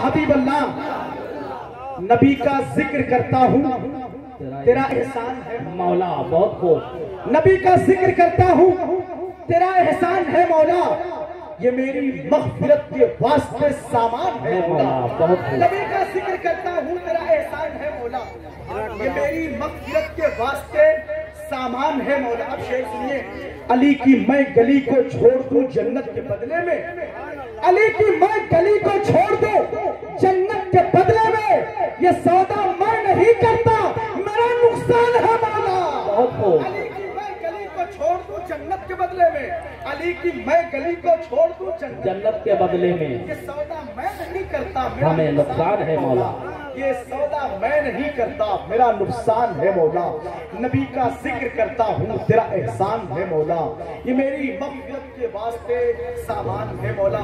हबीब अल्लाह नबी का ज़िक्र करता हूँ, तेरा एहसान है मौला, बहुत खूब नबी का ज़िक्र करता हूँ, तेरा एहसान है मौला, ये मेरी मगफिरत के वास्ते सामान है मौला, बहुत नबी का ज़िक्र करता हूँ, तेरा एहसान है मौला, ये मेरी मगफिरत के वास्ते सामान है मौला। अब शेर सुनिए, अली की मैं गली को छोड़ दूँ जन्नत के बदले में अली की मैं गली को छोड़ दो। जन्नत के बदले में ये सौदा मैं नहीं करता। मेरा नुकसान है माला। अली की मैं गली को छोड़ दूँ जन्नत के बदले में। अली की मैं गली को छोड़ दूँ जन्नत। के बदले में। ये सौदा मैं नहीं करता। हमें नुकसान है मौला। ये सौदा मैं नहीं करता, मेरा नुकसान है मौला। नबी का ज़िक्र करता हूँ, तेरा एहसान है मौला। ये मेरी मगफिरत के वास्ते सामान है मौला।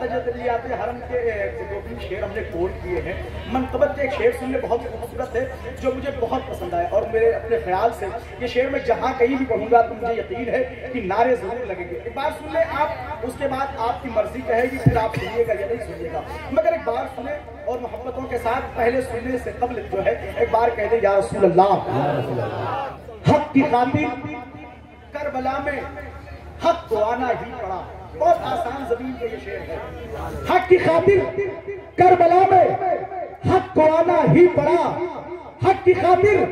तजलियात हरम के जो भी शेर हमने कोट किए हैं, मनकबत के शेर सुनने बहुत खूबसूरत है, जो मुझे बहुत पसंद आया और मेरे अपने ख्याल से ये शेर मैं जहाँ कहीं भी पढ़ूँगा तो मुझे यकीन है कि नारे ज़रूर लगेंगे। एक बार सुन ले आप, उसके बाद आपकी मर्ज़ी कहेगी, फिर आप सुनिएगा या नहीं सुनिएगा। मगर एक बार सुने और मोहब्बतों के साथ पहले सुनने से कबल जो है, एक बार कह दे हक की खातिर करबला में हक को आना ही पड़ा। बहुत आसान ज़मीन पे ये शेर है। हक की खातिर करबला में हक को आना ही पड़ा। हक की खातिर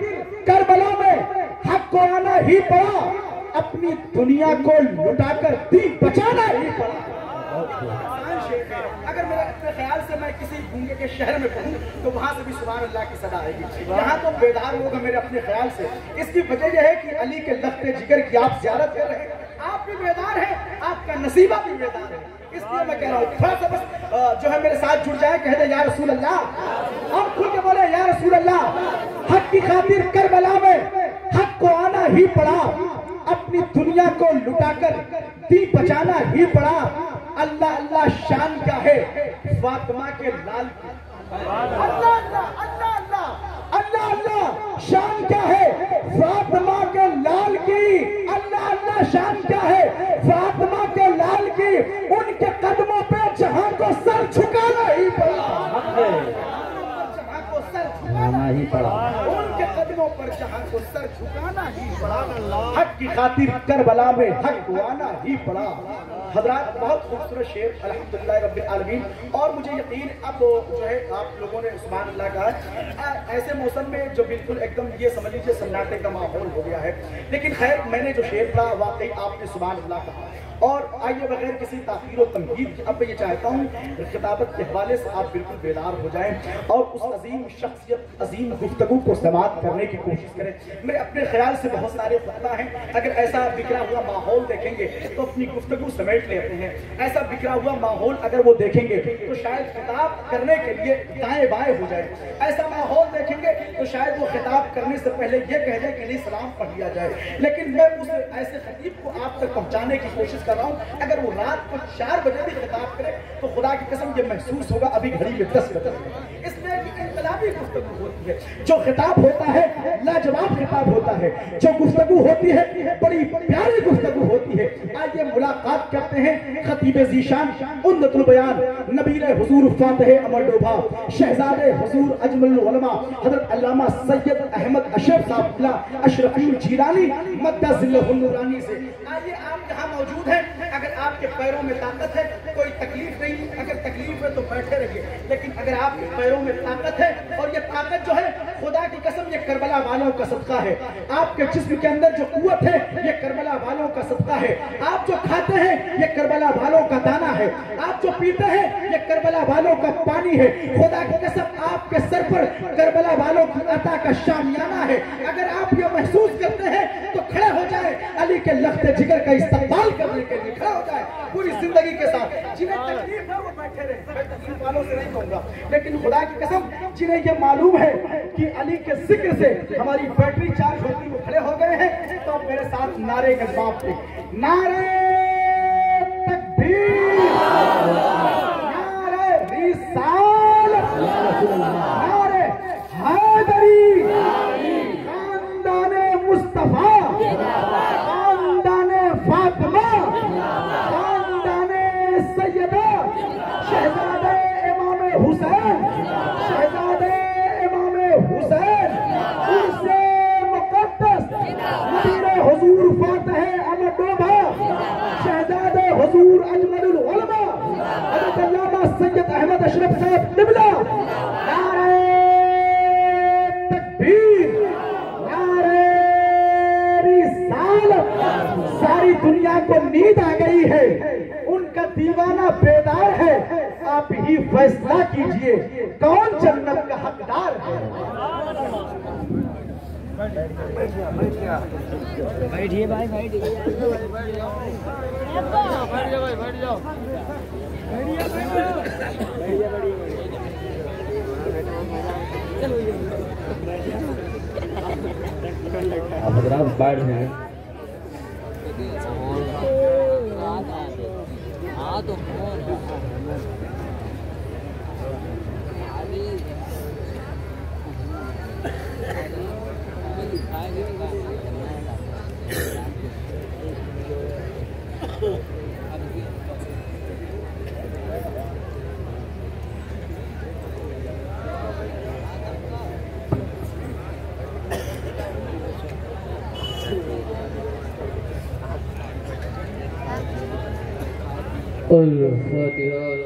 करबला में हक को आना ही पड़ा। अपनी दुनिया को लुटाकर दीन बचाना ही पड़ा। अगर मेरे अपने ख्याल से मैं किसी गूँगे के शहर में पढ़ूं तो वहाँ से भी सुबह अल्लाह की सदा आएगी। यहाँ तो बेदार होगा मेरे अपने ख्याल से। इसकी वजह यह है कि अली के लखते जिगर की आप जियारत कर रहे हैं। आप भी बेदार हैं, आपका नसीबा भी बेदार है। इसलिए मैं कह रहा हूँ, थोड़ा सा बस जो है मेरे साथ जुड़ जाए, कह दे, या रसूल अल्लाह हम खुल के बोले यार रसूल अल्लाह हक की खातिर करबला में हक को आना ही पड़ा, अपनी दुनिया को लुटाकर, दी बचाना ही पड़ा अल्लाह अल्लाह शान क्या है। फातिमा के लाल की। अल्लाह अल्लाह अल्लाह अल्लाह अल्लाह अल्लाह शान क्या है। फातिमा के लाल की, अल्लाह अल्लाह शान क्या है। फातिमा के लाल की, उनके कदमों पे जहाँ को सर झुकाना ही पड़ा। ही पड़ा। उनके कदमों पर जहाँ को सर झुकाना ही पड़ा। हक की खातिर करबला में हक को आना ही पड़ा। हजरात, बहुत खूबसूरत शेर, अल्हम्दुलिल्लाह रब्बिल और मुझे यकीन, अब जो है, आप लोगों ने, उस्मान अल्लाह कहा ऐसे मौसम में जो बिल्कुल एकदम ये समझ लीजिए, सन्नाटे का माहौल हो गया है। लेकिन खैर, मैंने जो शेर पढ़ा, वाकई आपने सुबह अल्लाह कहा। और आइए बगैर किसी ताखीर और तमहीद के अब मैं ये चाहता हूँ खिताबत के हवाले से आप बिल्कुल बेदार हो जाएँ और उस अजीम शख्सियत अजीम गुफ्तगु को समाप्त करने की कोशिश करें। मेरे अपने ख्याल से बहुत सारे खुदा हैं। अगर ऐसा बिखरा हुआ माहौल देखेंगे तो अपनी गुफ्तगु समेट लेते हैं। ऐसा बिखरा हुआ माहौल अगर वो देखेंगे तो शायद खिताब करने के लिए दाएँ बाएँ हो जाए। ऐसा माहौल देखेंगे तो शायद वो खिताब करने से पहले ये कह दें कि नहीं सलाम पढ़ लिया जाए। लेकिन मैं उस ऐसे खतीब को आप तक पहुँचाने की कोशिश कर रहा हूँ। अगर वो रात को चार बजे भी खिताब करे तो खुदा की कसम ये महसूस होगा, अभी घड़ी में दस बजे। इनकलाबी गुफ्तगू होती है। जो खिताब होता है, लाजवाब खिताब होता है। जो गुफ्तगू होती है बड़ी प्यारी गुफ्तगू होती है आइए मुलाकात करते हैं, खतीब जीशान उन्नतुल बयान नबीर हुजूर फातह अमर डोभा, शहजादे हुजूर अजमल उलमा, हज़रत अल्लामा सैयद अहमद अशरफ साहब, अशरफी जीलानी मद्दा जिल्ला से। आइए, आप यहाँ मौजूद हैं। अगर आपके पैरों में ताकत है, कोई तकलीफ़ नहीं। अगर तकलीफ़ है तो बैठे रहिए। लेकिन अगर आपके पैरों में ताकत है, और ये ताकत जो है, खुदा की कसम, ये करबला वालों का सदका है। आपके जिस्म के अंदर जो कुत है, ये करबला वालों का सबका है। आप जो खाते हैं, ये करबला वालों का दाना है। आप जो पीते हैं, ये करबला वालों का पानी है। खुदा की कसम, आपके सर पर करबला वालों की अता का शामियाना है। अगर आप ये महसूस करते हैं तो खड़े हो जाए। अली के लख्त जिगर का इस्तेमाल करने के लिए खड़ा हो जाए पूरी ज़िंदगी के साथ। जिन्हें तकलीफ़ है, वो बैठे रहे। मैं वालों से नहीं कहूँगा। लेकिन खुदा की कसम, जिन्हें ये मालूम है कि अली के ज़िक्र से हमारी बैटरी चार्ज होती वो खड़े हो गए हैं तो मेरे साथ नारे के जवाब थे। नारे मुस्तफ़ा। हुसैन। शहजादे इमाम हुसैन। उनसे मुकद्दस नबीर हुजूर फातह अमडोबा शहजादे हुजूर अजमलुल उलमा। हज़रत अल्लामा सैयद अहमद अशरफ साहब किबला। सारी दुनिया को नींद आ गई है। उनका दीवाना बेदार है। आप ही फैसला कीजिए कौन जन्नत का हकदार है? बैठिए भाई बैठिए। अब हजरात बैठ हाँ तो Dios, Dios,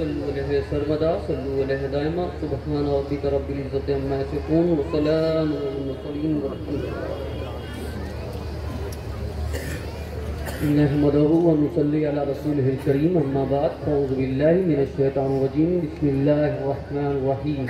सल्लू सरमदा सल्लू दायमा सुबहान रब्बिक रब्बिल इज़्ज़त अम्मा यसिफून व सलाम अल मुरसलीन व नहमदहु व नुसल्ली अला रसूलिहिल करीम अम्मा बाद औज़ु बिल्लाहि मिनश शैतानिर रजीम बिस्मिल्लाहिर रहमानिर रहीम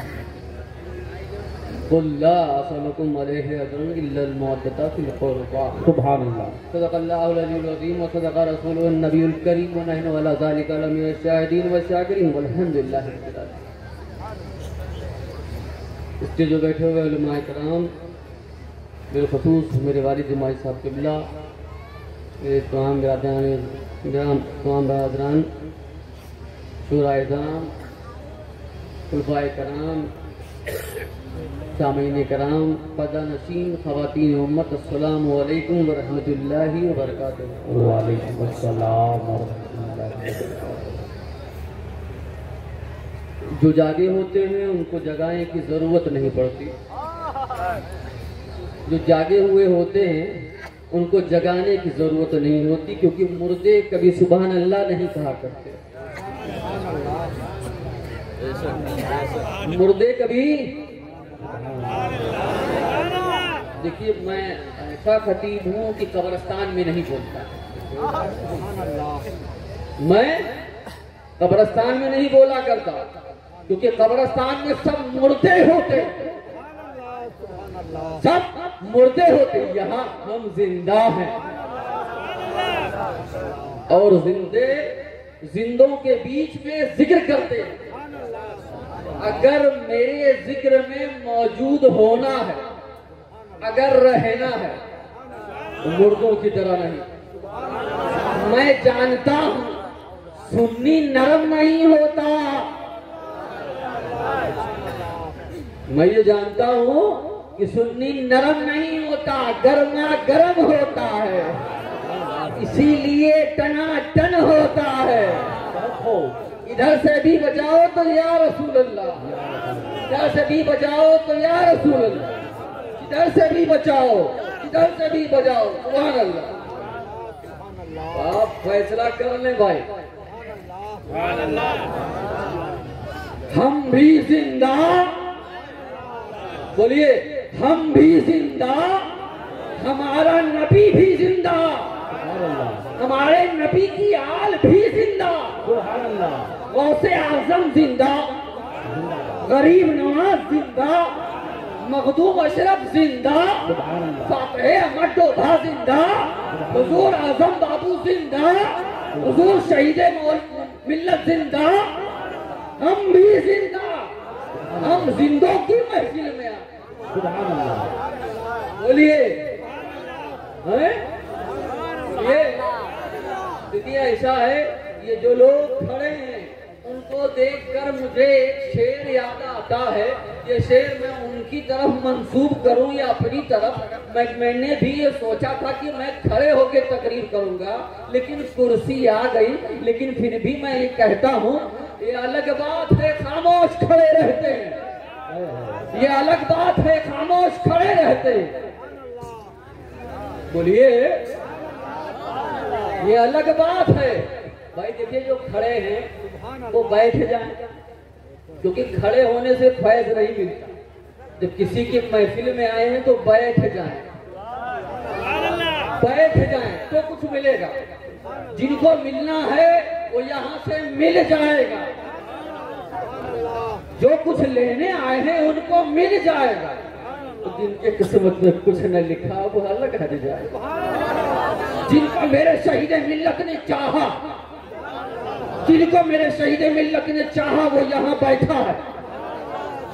इसके जो बैठे हुए कराम बिलखसूस मेरे वालिद माई साहब किबला मेरे तमाम बरदरान तमाम बरदरान खुलफाए कराम सामीन कराम पदा नशीन खवातीन उम्मत अल्लाम वालेकुम व रहमतुल्लाहि व बरकातुहू वालेकुम अस्सलाम व रहमतुल्लाहि जो जागे होते हैं उनको जगाने की ज़रूरत नहीं पड़ती। जो जागे हुए होते हैं उनको जगाने की ज़रूरत नहीं होती क्योंकि मुर्दे कभी सुबह अल्लाह नहीं कहा करते। मुर्दे कभी देखिए, मैं ऐसा खतीब हूँ कि कब्रस्तान में नहीं बोलता। मैं कब्रस्तान में नहीं बोला करता, क्योंकि कब्रस्तान में सब मुर्दे होते। सब मुर्दे होते, यहाँ हम ज़िंदा हैं। और जिंदे, जिंदों के बीच में ज़िक्र करते हैं। अगर मेरे ज़िक्र में मौजूद होना है, अगर रहना है मुर्दों की तरह नहीं। मैं जानता हूँ, सुन्नी नरम नहीं होता। मैं ये जानता हूँ कि सुन्नी नरम नहीं होता, गर्मा गर्म होता है। इसीलिए टना टन होता है। इधर से भी बचाओ तो या रसूल अल्लाह इधर से भी बचाओ तो या रसूल अल्लाह इधर से भी बचाओ इधर से भी बचाओ सुभान अल्लाह आप फैसला कर लें भाई। हम भी ज़िंदा। बोलिए, हम भी ज़िंदा। हमारा नबी भी ज़िंदा। हमारे नबी की आल भी ज़िंदा। गौसे आज़म ज़िंदा, गरीब नवाज़ ज़िंदा, मखदूम अशरफ ज़िंदा, फातह अहमद डोभा ज़िंदा, हुजूर आज़म बाबू ज़िंदा, हुजूर शहीद मिल्लत ज़िंदा। हम भी ज़िंदा, हम जिंदों की महफिल में बोलिए ये देखिए ऐसा है, ये जो लोग खड़े हैं उनको देखकर मुझे एक शेर याद आता है। ये शेर मैं उनकी तरफ़ मंसूब करूँ या अपनी तरफ़? मैं, मैंने भी ये सोचा था कि मैं खड़े होकर तकरीर करूँगा, लेकिन कुर्सी आ गई। लेकिन फिर भी मैं ये कहता हूँ, ये अलग बात है, खामोश खड़े रहते हैं। ये अलग बात है, खामोश खड़े रहते हैं। बोलिए, ये अलग बात है। भाई, देखिए जो खड़े हैं, वो बैठ जाए, क्योंकि खड़े होने से फैज नहीं मिलता। जब किसी की महफिल में आए हैं तो बैठ जाए। बैठ जाए तो कुछ मिलेगा। जिनको मिलना है, वो यहाँ से मिल जाएगा। जो कुछ लेने आए हैं, उनको मिल जाएगा। तो जिनके किस्मत में कुछ न लिखा, वो अलग हट जाएगा। जिनको मेरे शहीद मिल्लत ने चाहा जिनको मेरे शहीद मिल्लत ने चाहा, वो यहाँ बैठा है।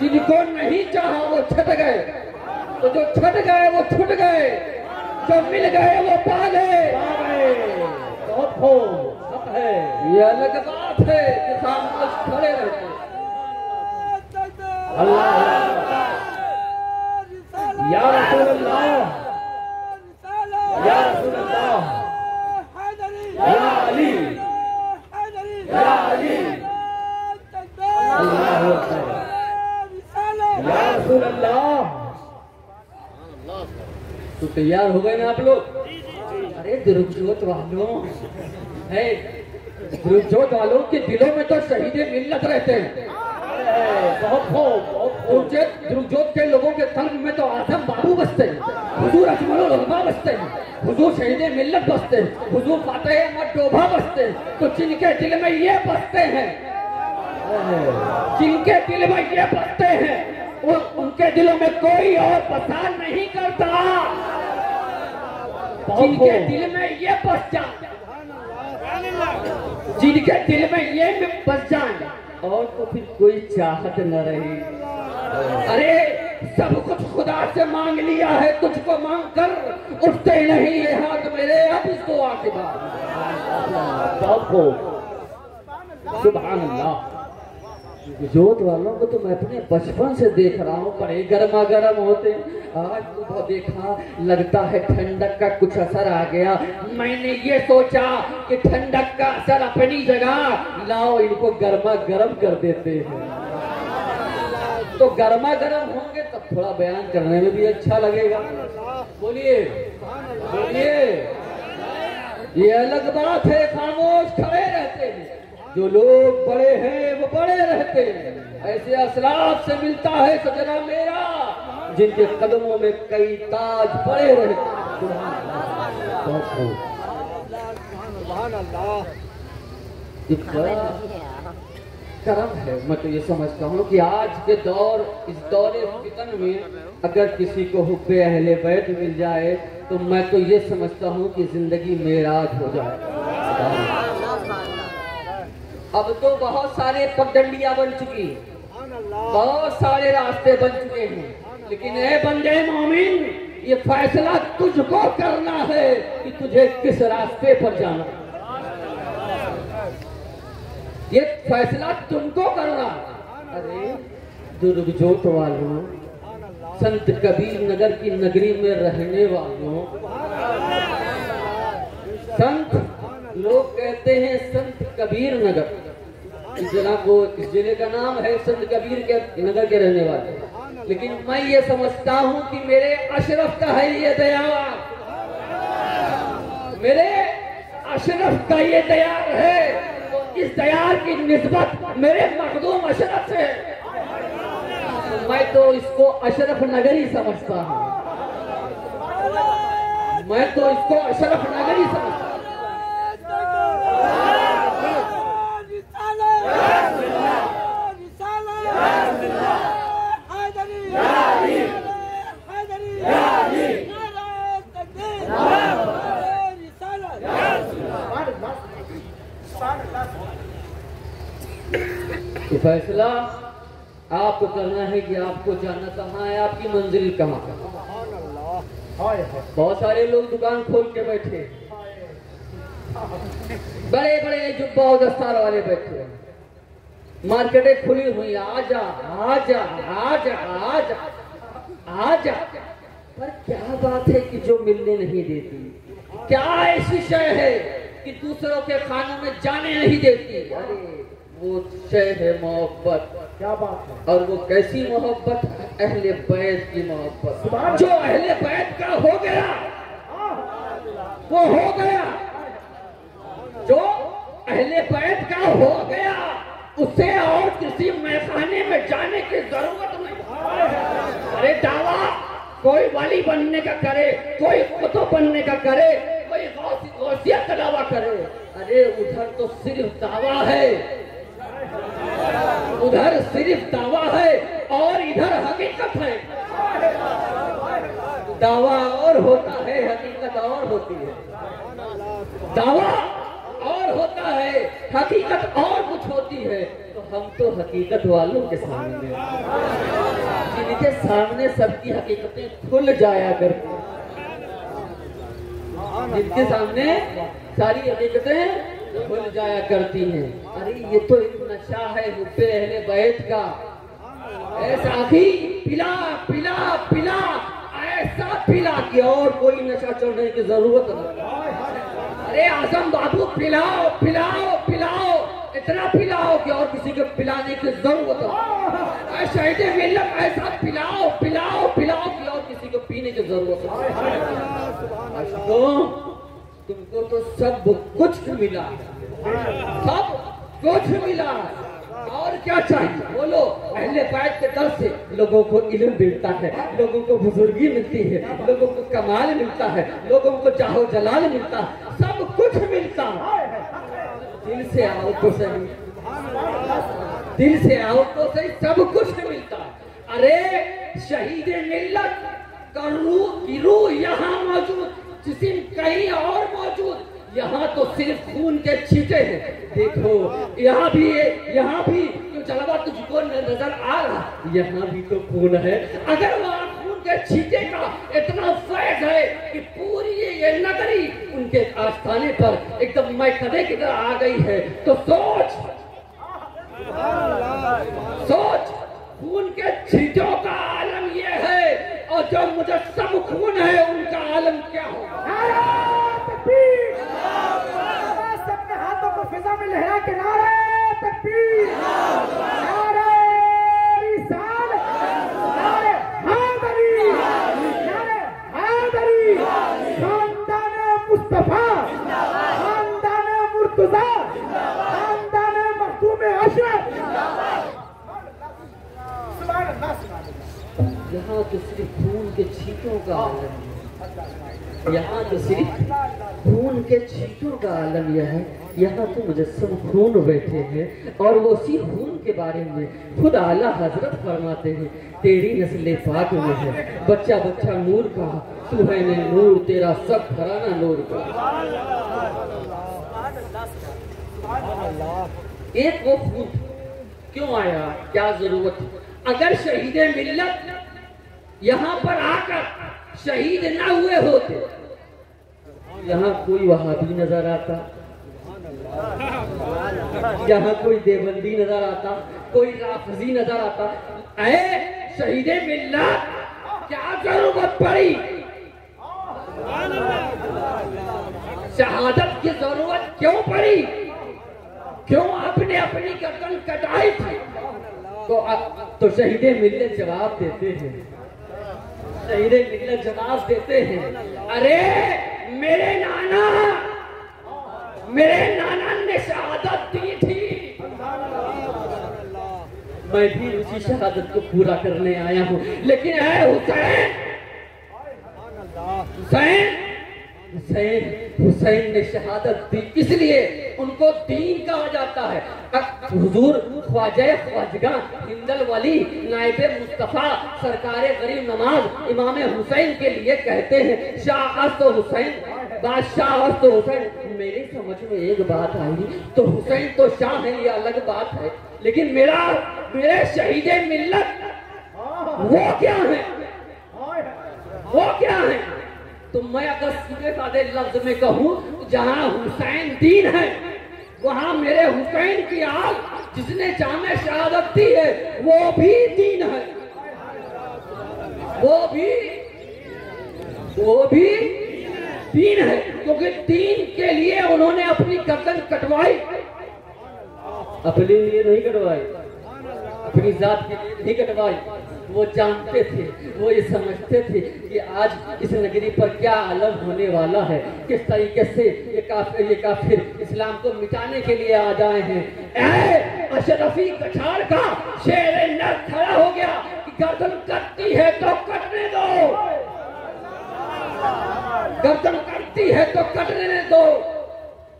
जिनको नहीं चाहा, वो छट गए। तो जो छट गए, वो छुट गए। जो मिल गए, वो पा गए। ये अलग बात है कि खड़े रहते अल्लाह या रसूल अल्लाह या रसूल अल्लाह या अली या अली अल्लाह अकबर या रसूल अल्लाह तो तैयार हो गए ना आप लोग? अरे दुर्गजोत वालों, है? दुर्गजोत वालों के दिलों में तो शहीद मिलत रहते हैं। बहुत खूब बहुत खूब। के लोगों के कल्ब में तो आज़म बाबू बसते हैं हुजूर अजमल उलमा बसते हैं हुजूर शहीद मिल्लत बसते हैं हुजूर फातह अहमद डोभा बसते हैं। तो जिनके दिल में ये बसते हैं जिनके दिल में ये बसते हैं उन, उनके दिलों में कोई और पता नहीं करता। जिनके दिल में ये बस जाए जिनके दिल में ये बस जाए और तो फिर कोई चाहत न रही। अरे सब कुछ खुदा से मांग लिया है तुझको मांग कर उठते नहीं ये हाथ मेरे अब इसको आके बाद सुबह अल्लाह। जोत वालों को तो मैं अपने बचपन से देख रहा हूँ, बड़े गर्मा गर्म होते। आज सुबह देखा, लगता है ठंडक का कुछ असर आ गया। मैंने ये सोचा कि ठंडक का असर अपनी जगह लाओ, इनको गर्मा गर्म कर देते हैं। तो गर्मा गर्म होंगे तब थोड़ा बयान करने में भी अच्छा लगेगा। बोलिए बोलिए। ये अलग बात है, खामोश खड़े रहते हैं। जो लोग बड़े हैं, वो बड़े रहते हैं। ऐसे असलाफ से मिलता है सजना मेरा, जिनके कदमों में कई ताज पड़े रहते हैं है, मैं तो ये समझता हूँ कि आज के दौर, इस दौरे फितन में अगर किसी को हुब्बे अहले बैत मिल जाए तो मैं तो ये समझता हूँ कि ज़िंदगी मेराज हो जाए। अब तो बहुत सारे पगडंडिया बन चुकी बहुत सारे रास्ते बन चुके हैं। लेकिन ए बंदे मोमिन ये फैसला तुझको करना है कि तुझे किस रास्ते पर जाना ये फैसला तुमको करना अरे दुर्गजोत वालों संत कबीर नगर की नगरी में रहने वालों संत लोग कहते हैं संत कबीर नगर। इस जिला को, इस ज़िले का नाम है संत कबीर के नगर के रहने वाले। लेकिन मैं ये समझता हूँ कि मेरे अशरफ का है ये दयार मेरे अशरफ का ये दयार है। इस दयार की निस्बत मेरे मखदूम अशरफ से है। मैं तो इसको अशरफ नगरी समझता हूँ। मैं तो इसको अशरफ नगरी समझता हूँ। कि फैसला आपको करना है कि आपको जाना कहाँ है आपकी मंजिल कहाँ है बहुत सारे लोग दुकान खोल के बैठे। बड़े बड़े जुब्बा दस्तार वाले बैठे हैं। मार्केटें खुली हुई हैं। आजा आजा आजा आजा आजा। पर क्या बात है कि जो मिलने नहीं देती? क्या ऐसी शय है कि दूसरों के खानों में जाने नहीं देती? अरे वो शय है मोहब्बत। क्या बात है? और वो कैसी मोहब्बत? अहले बैत की मोहब्बत। जो अहले बैत का हो गया वो हो गया। जो अहले बैत का हो गया, उसे और किसी मैखाने में जाने की ज़रूरत नहीं। अरे दावा, कोई वाली बनने का करे, कोई कुतुब बनने का करे, कोई गौसियत का दावा करे। अरे उधर तो सिर्फ़ दावा है। उधर सिर्फ़ दावा है और इधर हकीकत है। दावा और होता है, हकीकत और होती है। दावा हकीकत और कुछ होती है तो हम तो हकीकत वालों के सामने जिनके सामने सबकी हकीकतें खुल जाया करती जिनके सामने सारी हकीकतें खुल जाया करती हैं। अरे, ये तो एक नशा है हुब्बे अहले बैत का। ऐसा भी पिला पिला पिला, ऐसा पिला कि और कोई नशा चढ़ने की ज़रूरत नहीं अरे आज़म बाबू पिलाओ पिलाओ पिलाओ। इतना पिलाओ कि और किसी को पिलाने की ज़रूरत हो। शहीद मिल्लत ऐसा पिलाओ पिलाओ पिलाओ कि और किसी को पीने की ज़रूरत हो। तो तुमको तो सब कुछ मिला सब कुछ मिला और क्या चाहिए? बोलो। पहले बैठ के दर से लोगों को इलम मिलता है, लोगों को बुजुर्गी मिलती है, लोगों को कमाल मिलता है, लोगों को चाहो जलाल मिलता है, सब कुछ मिलता है। दिल से आओ तो सही। दिल से आओ तो सही, सब कुछ मिलता है। अरे, शहीद मिल्लत का रूह की रूह यहाँ मौजूद, जिसम कहीं और मौजूद यहाँ तो सिर्फ़ खून के छींटे हैं। देखो यहाँ भी यहाँ भी जो जलवा तुझको नज़र आ रहा यहाँ भी तो खून है। अगर वहाँ खून के छींटे का इतना फैज है कि पूरी ये, नगरी उनके आस्थाने पर एकदम मैं कदे की तरह आ गई है तो सोच। सोच खून के छींटों का आलम ये है और जो मुझे सब खून है उनका आलम क्या होगा? फिजा में लहरा के नारे तकबीर। नारे रिसाल। नारे हैदरी। नारे हैदरी। खानदान मुस्तफ़ा। खानदान मुर्तजा। मखदूम अशरफ। यहाँ तो सिर्फ़ खून के छींटों का आलम है यहाँ तो सिर्फ़ खून के छींटों का आलम यह है, यहाँ तो मुजस्सम खून बैठे हैं, और वो उसी खून के बारे में खुद आला हज़रत फरमाते हैं, तेरी नस्ल पाक में है, बच्चा बच्चा नूर का, तू है ने नूर, तेरा सब घराना नूर का एक वो खून, क्यों आया क्या ज़रूरत? अगर शहीद मिल्लत यहाँ पर आकर शहीद न हुए होते। यहाँ कोई वहाबी नज़र आता। यहाँ कोई देवबंदी नज़र आता। कोई राफजी नज़र आता। अरे, शहीद मिलना क्या ज़रूरत पड़ी? शहादत की ज़रूरत क्यों पड़ी? क्यों आपने अपनी गर्दन कटाई थी? तो तो शहीद मिलने जवाब देते हैं। शहीद मिल्लत जवाब देते हैं। अरे, मेरे नाना मेरे नाना ने शहादत दी थी। मैं भी उसी शहादत को पूरा करने आया हूँ। लेकिन है, हुसैन हुसैन हुसैन ने शहादत दी। इसलिए उनको दीन कहा जाता है। हुजूर ख्वाजा ख्वाजगा हिंदल वली, नायब मुस्तफ़ा, सरकार गरीब नमाज़, इमाम हुसैन के लिए कहते हैं, शाह तो हुसैन, बादशाह तो हुसैन। मेरे समझ में एक बात आई तो हुसैन तो शाह है, ये अलग बात है। लेकिन मेरा, मेरे शहीद मिल्लत, वो क्या है? वो क्या है? तो मैं अगर सीधे साधे लफ्ज में कहूँ, जहाँ हुसैन दीन है, वहाँ मेरे हुसैन की आग जिसने जामे शहादत दी है, वो भी दीन है। वो भी वो भी दीन है, क्योंकि दीन के लिए उन्होंने अपनी गर्दन कटवाई। अपने लिए नहीं कटवाई, अपनी जात के लिए नहीं कटवाई। वो जानते थे, वो ये समझते थे कि आज इस नगरी पर क्या अलग होने वाला है। किस तरीके से ये काफिर ये काफिर इस्लाम को मिटाने के लिए आ जाए हैं। अशरफी कछाड़ का शेर नर खड़ा हो गया कि गर्दन कटती है तो कटने दो। गर्दन कटती है तो कटने दो।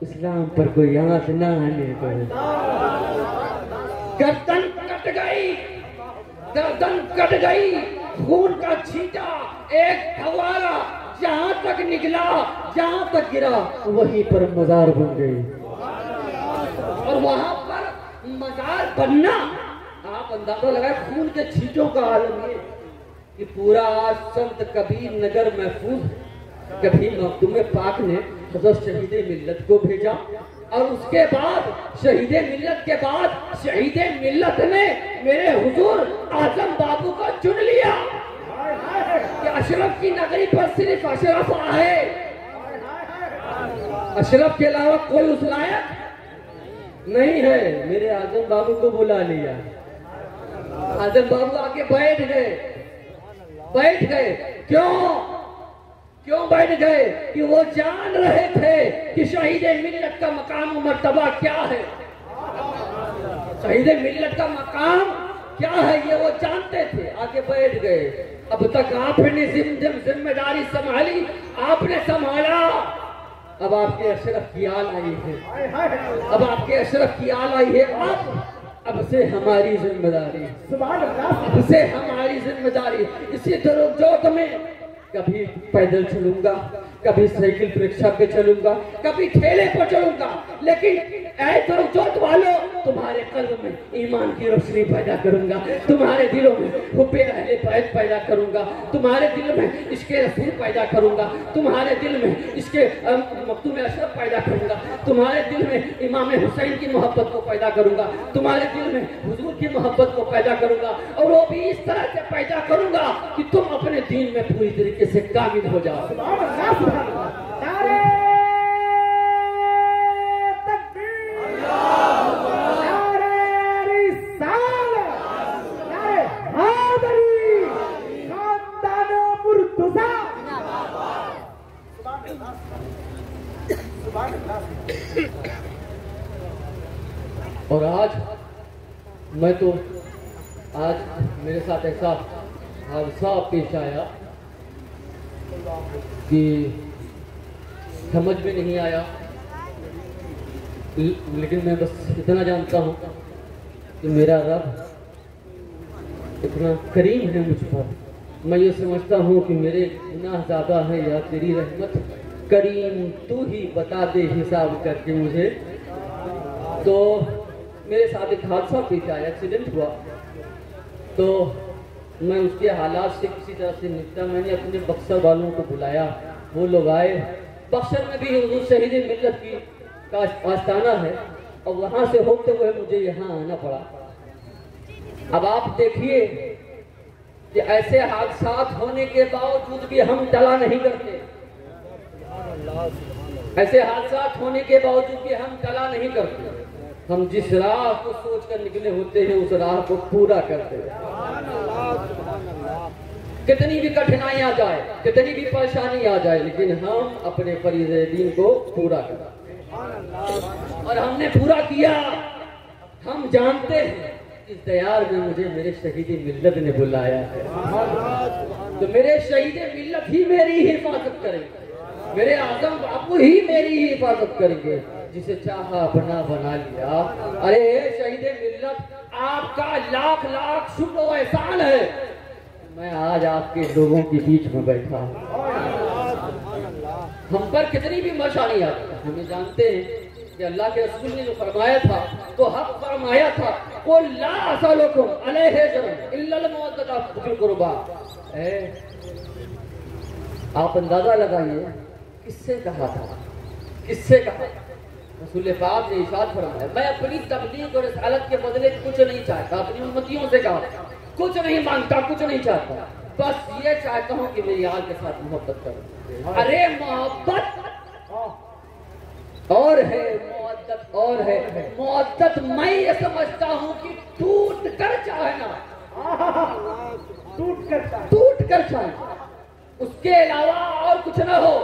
इस्लाम पर कोई आँच ना आने दो। गर्दन कट गई। गर्दन कट गई, खून का छींटा एक फवारा जहाँ तक निकला, जहाँ तक गिरा, वहीं पर मजार बन गई। और वहाँ पर मजार बनना, आप अंदाज़ा लगाए, खून के छींटों का आलम ये कि पूरा आज संत कबीर नगर महफूज कभी मखदूम पाक ने हज़रत शहीद मिल्लत को भेजा। और उसके बाद, शहीद मिल्लत के बाद, शहीद मिल्लत ने मेरे हुजूर आज़म बाबू को चुन लिया। कि अशरफ की नगरी पर सिर्फ़ अशरफ आए अशरफ के अलावा कोई उस लायक नहीं है। मेरे आज़म बाबू को बुला लिया। आज़म बाबू आके बैठ गए। बैठ गए। क्यों? क्यों बैठ गए कि वो जान रहे थे कि शहीद मिल्लत का मकाम और मर्तबा क्या है? शहीद मिल्लत का मकाम क्या है? ये वो जानते थे। आगे बैठ गए। अब तक आपने जिम जिम ज़िम्मेदारी संभाली आपने संभाला। अब आपके अशरफ की आल आई है। अब आपके अशरफ की आल आई है। आप अब से हमारी ज़िम्मेदारी। अब से हमारी ज़िम्मेदारी। इसी तरह जो में कभी पैदल चलूँगा। कभी साइकिल रिक्शा पे चलूँगा, कभी ठेले पर चलूँगा, लेकिन जोत वालों, तुम्हारे कल्ब में ईमान की रोशनी पैदा करूँगा, तुम्हारे दिलों में हुब्बे अहले बैत पैदा करूँगा, तुम्हारे दिल में इसके रसूल पैदा करूँगा, तुम्हारे दिल में इसके मकतूम अशरफ पैदा करूँगा, तुम्हारे दिल में इमाम हुसैन की मोहब्बत को पैदा करूँगा, तुम्हारे दिल में हजूर की मोहब्बत को पैदा करूँगा, और वो भी इस तरह से पैदा करूँगा कि तुम अपने दीन में पूरी तरीके से कामिल हो जाओ। और आज मैं तो आज मेरे साथ ऐसा हादसा पेश आया कि समझ में नहीं आया। लेकिन मैं बस इतना जानता हूँ कि मेरा रब इतना करीम है मुझ पर। मैं ये समझता हूँ कि मेरे गुनाह ज़्यादा है या तेरी रहमत करीम तू ही बता दे हिसाब करके मुझे। तो मेरे साथ एक हादसा आया एक्सीडेंट हुआ। तो मैं उसके हालात से किसी तरह से निपटा। मैंने अपने बक्सर वालों को बुलाया। वो लोग आए। बक्सर में भी हुजूर शहीद मिल्लत की का आस्थाना है और वहाँ से होते हुए मुझे यहाँ आना पड़ा। अब आप देखिए कि ऐसे हादसात होने के बावजूद भी हम टला नहीं करते। ऐसे हादसात होने के बावजूद भी हम टला नहीं करते। हम जिस राह को सोच कर निकले होते हैं, उस राह को पूरा करते कितनी भी कठिनाई आ जाए, कितनी भी परेशानी आ जाए, लेकिन हम अपने फरीज को पूरा करें और हमने पूरा किया। हम जानते हैं इस दयार में मुझे मेरे शहीद मिल्लत ने बुलाया है। तो मेरे शहीद मिल्लत ही मेरी हिफाजत करेंगे। मेरे आज़म बापू ही मेरी हिफाजत करेंगे। जिसे चाहा अपना बना लिया। अरे, शहीद मिल्लत, आपका लाख लाख शुक्र एहसान है। मैं आज आपके लोगों के बीच में बैठा हूँ। हम पर कितनी भी मशानी आती हमें जानते हैं कि अल्लाह के रसूल ने जो फरमाया था तो हक फरमाया था को ला कुर्बा। ए, आप अंदाज़ा लगाइए, किससे कहा था? किससे कहा रसूल पाक ने इरशाद फरमाया मैं अपनी तबलीग और रिसालत के बदले कुछ नहीं चाहता अपनी उम्मतियों से कहा कुछ नहीं माँगता कुछ नहीं चाहता। बस ये चाहता हूँ कि मेरी यार के साथ मोहब्बत करो। अरे मोहब्बत और है मोहब्बत और है। मोहब्बत मैं ये समझता हूँ कि टूट कर चाहना टूट करता है टूट कर चाहना उसके अलावा और कुछ ना हो।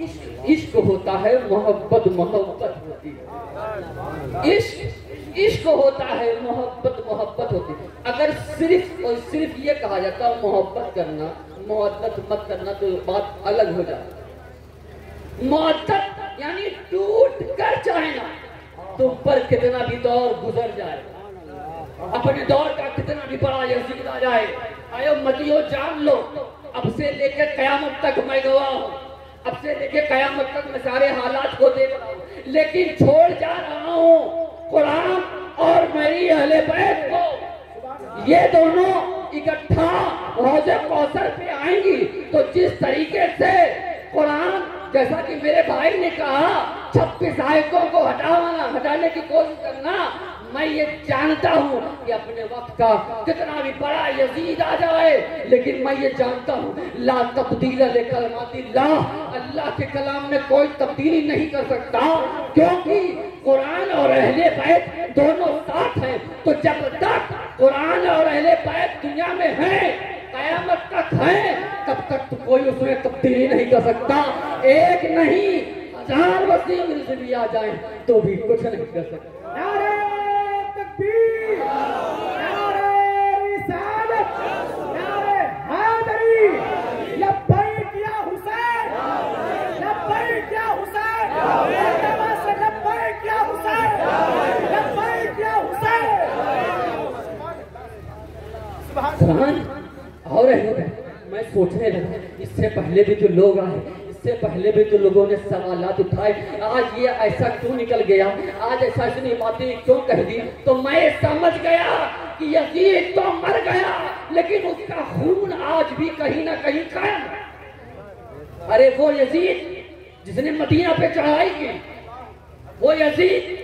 इश्क इश्क होता है मोहब्बत मोहब्बत होती है। इश्क इश्क होता है मोहब्बत मोहब्बत होती है। अगर सिर्फ़ और सिर्फ़ ये कहा जाता है मोहब्बत करना, मोहब्बत मत करना तो बात अलग हो जाती मोहब्बत यानी टूट कर चाहना तुम पर कितना भी दौर गुजर जाए, अपने दौर का कितना भी बड़ा यजीद जाए, आयो मतियो जान लो, अब से लेकर कयामत तक मैं गवाह हूँ। अब से लेकर कयामत तक मैं सारे हालात को देख रहा हूँ। लेकिन छोड़ जा रहा हूँ कुरान और मेरी अहले बैत को। ये दोनों इकट्ठा रोज़े कौसर पे आएँगी। तो जिस तरीके से कुरान, जैसा कि मेरे भाई ने कहा, छब्बीस आयतों को हटाना, हटाने की कोशिश करना मैं ये जानता हूँ कि अपने वक्त का कितना भी बड़ा यजीद आ जाए, लेकिन मैं ये जानता हूँ, ला तब्दील कलमातिल्लाह, अल्लाह के कलाम में कोई तब्दीली नहीं कर सकता, क्योंकि कुरान और अहले बैत दोनों साथ हैं। तो जब तक कुरान और अहले बैत दुनिया में हैं, कयामत तक है, तब तक तो कोई उसमें तब्दीली नहीं कर सकता। एक नहीं, हज़ार वसीम भी आ जाए तो भी कुछ नहीं कर सकता नारे तकबीर नारे रिसालत नारे हैदरी लब्बैक या हुसैन लब्बैक या हुसैन मरतबा से लब्बैक या हुसैन लब्बैक या हुसैन कुरान और है मैं सोचने लगा, इससे पहले भी जो लोग आए, इससे पहले भी जो लोगों ने सवालात उठाए, आज ये ऐसा क्यों निकल गया? आज ऐसा इतनी बातें क्यों कह दी? तो मैं समझ गया कि यजीद तो मर गया, लेकिन उसका खून आज भी कहीं ना कहीं कायम अरे वो यजीद जिसने मदीना पे चढ़ाई की, वो यजीद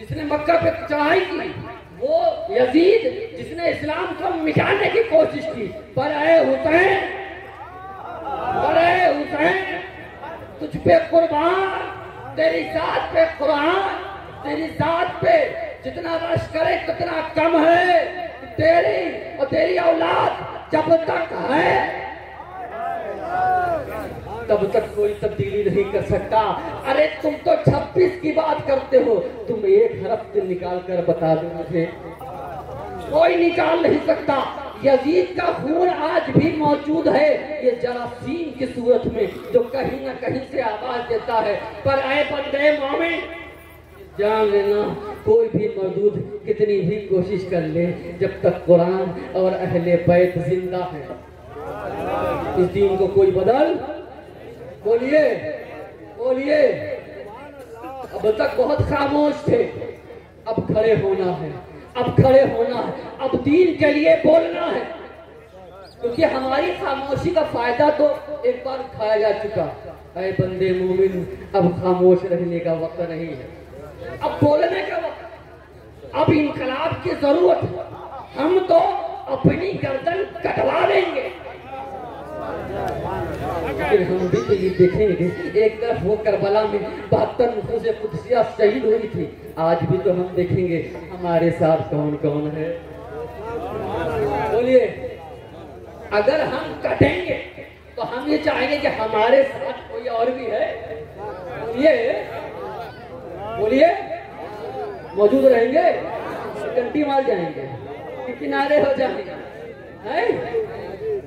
जिसने मक्का पे चढ़ाई की वो यजीद जिसने इस्लाम को मिटाने की कोशिश की पर अरे हुसैन पर अरे हुसैन तुझ पे कुर्बान, तेरी जात पे कुरान, तेरी जात पे जितना रश करे कितना कम है। तेरी और तेरी औलाद जब तक है तब तक कोई तब्दीली नहीं कर सकता। अरे तुम तो 26 की बात करते हो। तुम एक हरफ से निकाल कर बता दो मुझे। कोई निकाल नहीं सकता। यजीद का खून आज भी मौजूद है। ये जरासीम की सूरत में जो कहीं ना कहीं से आवाज़ देता है। पर आए बंदे मोमिन जान लेना, कोई भी मौजूद कितनी भी कोशिश कर ले, जब तक कुरान और अहले बैत ज़िंदा है। इस दीन को कोई बदल? बोलिए बोलिए। अब तक बहुत खामोश थे। अब खड़े होना है, अब खड़े होना है। अब दीन के लिए बोलना है। क्योंकि हमारी खामोशी का फ़ायदा तो एक बार खाया जा चुका। अरे बंदे मोमिन, अब खामोश रहने का वक्त नहीं है। अब बोलने का वक्त। अब इनकलाब की ज़रूरत। हम तो अपनी गर्दन कटवा लेंगे हम भी तो ये देखेंगे। एक तरफ़ वो करबला में बहत्तर मुखों से कुदसिया शहीद हुई थी। आज भी तो हम देखेंगे हमारे साथ कौन कौन है। बोलिए, अगर हम कटेंगे तो हम ये चाहेंगे कि हमारे साथ कोई और भी है। बोलिए बोलिए, मौजूद रहेंगे कंटी मार जाएँगे किनारे हो जाएँगे। हैं?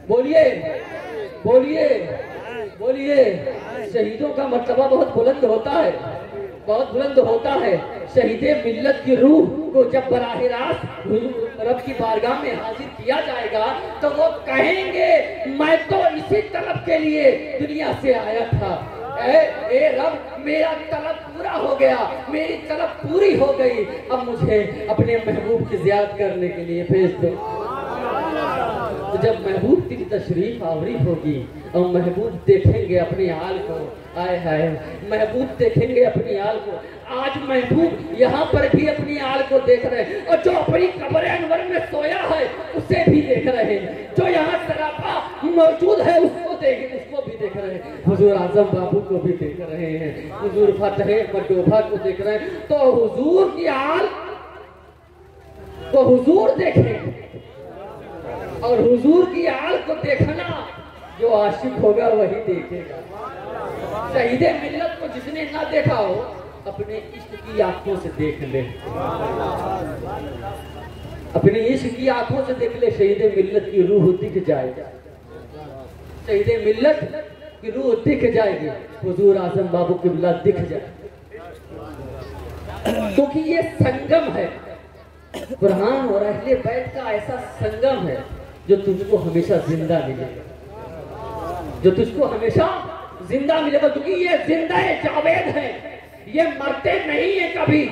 बोलिए बोलिए बोलिए। शहीदों का मर्तबा बहुत बुलंद होता है बहुत बुलंद होता है। शहीद मिल्लत की रूह को जब बराह रास्त रब की बारगाह में हाजिर किया जाएगा तो वो कहेंगे मैं तो इसी तरफ़ के लिए दुनिया से आया था। ए, ए रब मेरा तलब पूरा हो गया मेरी तलब पूरी हो गई। अब मुझे अपने महबूब की जियारत करने के लिए भेज दो। जब महबूब की तशरीफ़ आवरी होगी, और महबूब देखेंगे अपने हाल को, आए हाय, महबूब देखेंगे अपनी आल को। आज महबूब यहाँ पर भी अपनी आल को देख रहे हैं, और जो अपनी कब्र अनवर में सोया है, उसे भी देख रहे हैं। जो यहाँ सरापा मौजूद है, उसको देख, उसको भी देख रहे हैं। हुजूर आज़म बाबू को भी देख रहे हैं। हुजूर फतेह मडोभा को देख रहे हैं। तो हुजूर की आल को हुजूर देखेंगे और हुजूर की आल को देखना जो आशिक होगा वही देखेगा। शहीद मिल्लत को जिसने ना देखा हो, अपने इश्क की आँखों से देख ले। अपने इश्क की आँखों से देख ले, शहीद मिल्लत की रूह दिख जाएगा। शहीद मिल्लत की रूह दिख जाएगी, हुजूर आज़म बाबू की बिला दिख जाए। क्योंकि ये संगम है। कुरान और अहले बैत का ऐसा संगम है जो तुझको हमेशा ज़िंदा मिलेगा जो तुझको हमेशा ज़िंदा मिलेगा क्योंकि ये ज़िंदा है, जावेद है। ये मरते नहीं है कभी।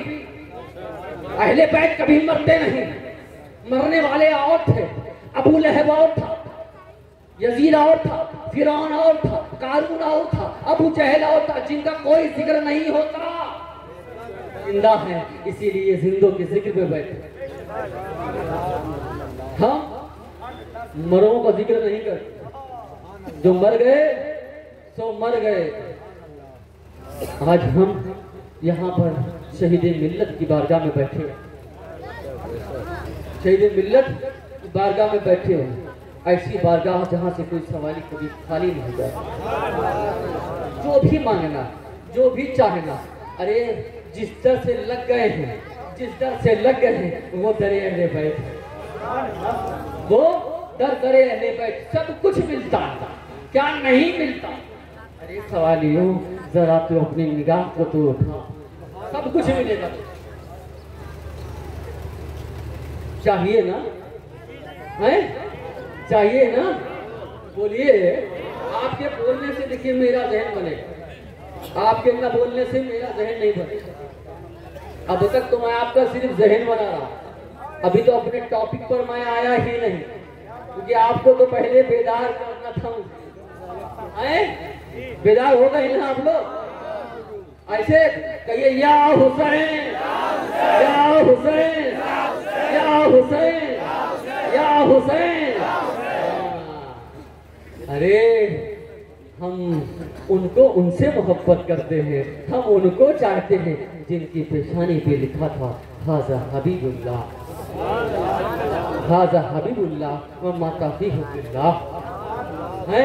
अहले बैत कभी मरते नहीं। मरने वाले और थे। अबू लहब और था। यजीद और था। फिरौन और था। कारून और था। अबू जहल और था। जिनका कोई ज़िक्र नहीं होता। ज़िंदा है, इसीलिए जिंदों के ज़िक्र पे बैठे। हम मरों का ज़िक्र नहीं कर। जो मर गए, सो मर गए। आज हम यहाँ पर शहीद मिल्लत की बारगाह में बैठे शहीद मिल्लत की बारगाह में बैठे हो। ऐसी बारगाह जहाँ से कोई सवाली कभी खाली नहीं जाए जो भी मांगना, जो भी चाहना, अरे जिस दर से लग गए हैं, जिस दर से लग गए हैं, वो दरे अहले बैठ वो दर दरे अहले बैठ सब कुछ मिलता है क्या नहीं मिलता? अरे सवाल यू, जरा तू अपनी निगाह को तू उठा। सब कुछ मिलेगा। चाहिए ना? है? चाहिए ना? बोलिए। आपके बोलने से देखिए मेरा जहन बनेगा आपके ना बोलने से मेरा जहन नहीं बनेगा अब तक तो मैं आपका सिर्फ़ जहन बना रहा। अभी तो अपने टॉपिक पर मैं आया ही नहीं। क्योंकि आपको तो पहले बेदार करना था? बेदार हो गए ना आप लोग। ऐसे कहिए, या हुसैन या हुसैन या हुसैन या हुसैन। अरे, हम उनको उनसे मोहब्बत करते हैं। हम उनको चाहते हैं, जिनकी पेशानी पे लिखा था, हाजा हबीबुल्लाह। हाजा हबीबुल्लाह व माता फ़ी है?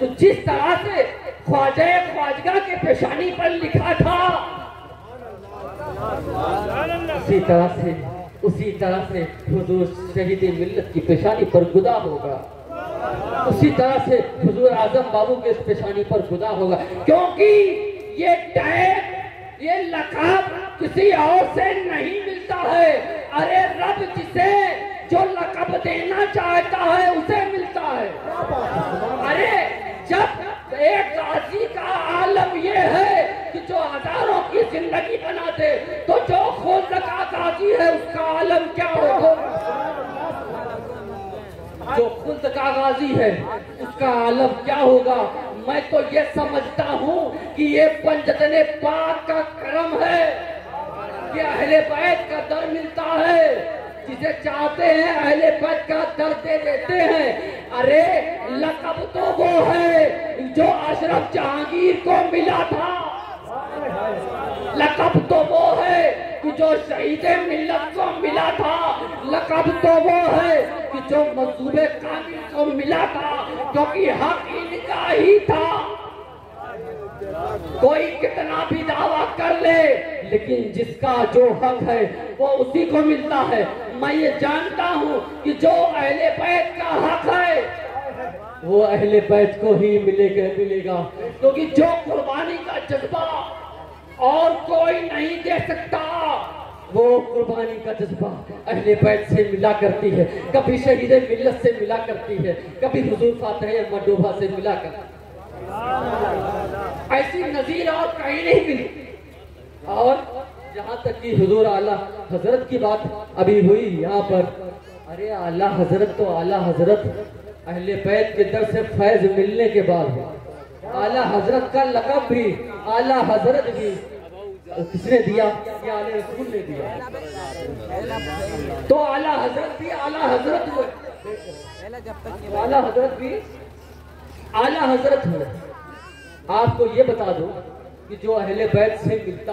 तो जिस तरह से ख्वाजा ख्वाजगा के पेशानी पर लिखा था, उसी तरह से, उसी तरह से हुजूर शहीद मिल्लत की पेशानी पर गुदा होगा। उसी तरह से हुजूर आज़म बाबू के पेशानी पर गुदा होगा। क्योंकि ये टैग, ये लकाब किसी और से नहीं मिलता है। अरे रब जिसे जो लकब देना चाहता है, उसे मिलता है। अरे, जब एक गाजी का आलम ये है कि जो हज़ारों की ज़िंदगी बना दे तो जो खुद का गाजी है, उसका आलम क्या होगा? जो खुद का गाजी है, उसका आलम क्या होगा? मैं तो ये समझता हूँ कि ये पंजतने पाक का करम है। कि अहले बैत का दर मिलता है। जिसे चाहते हैं, अहले बैत का दर दे देते हैं। अरे, लकब तो वो है जो अशरफ जहांगीर को मिला था। लकब तो वो है कि जो शहीद मिल्लत को मिला था। लकब तो वो है कि जो मंसूबे कामिल को मिला था क्योंकि हक इनका ही था। कोई कितना भी दावा कर ले, लेकिन जिसका जो हक है, वो उसी को मिलता है। मैं ये जानता हूँ कि जो अहले बैत का हक है, वो अहले बैत को ही मिलेगा मिलेगा। क्योंकि जो कुर्बानी का जज्बा और कोई नहीं दे सकता, वो कुर्बानी का जज्बा अहले बैत से मिला करती है। कभी शहीद मिल्लत से मिला करती है, कभी हुजूर फातह मडोभा से मिला करती ऐसी नजीर और कहीं नहीं मिली। और जहाँ तक कि हजूर आला हज़रत की बात अभी हुई यहाँ पर। अरे आला हज़रत तो आला हज़रत, अहले बैत के दर से फैज मिलने के बाद। आला हज़रत का लकब भी, आला हज़रत भी। किसने दिया? आले रसूल ने दिया। तो आला हज़रत भी, आला हज़रत आला हज़रत भी, आला हज़रत हुए। आपको ये बता दो कि जो अहले बैत से मिलता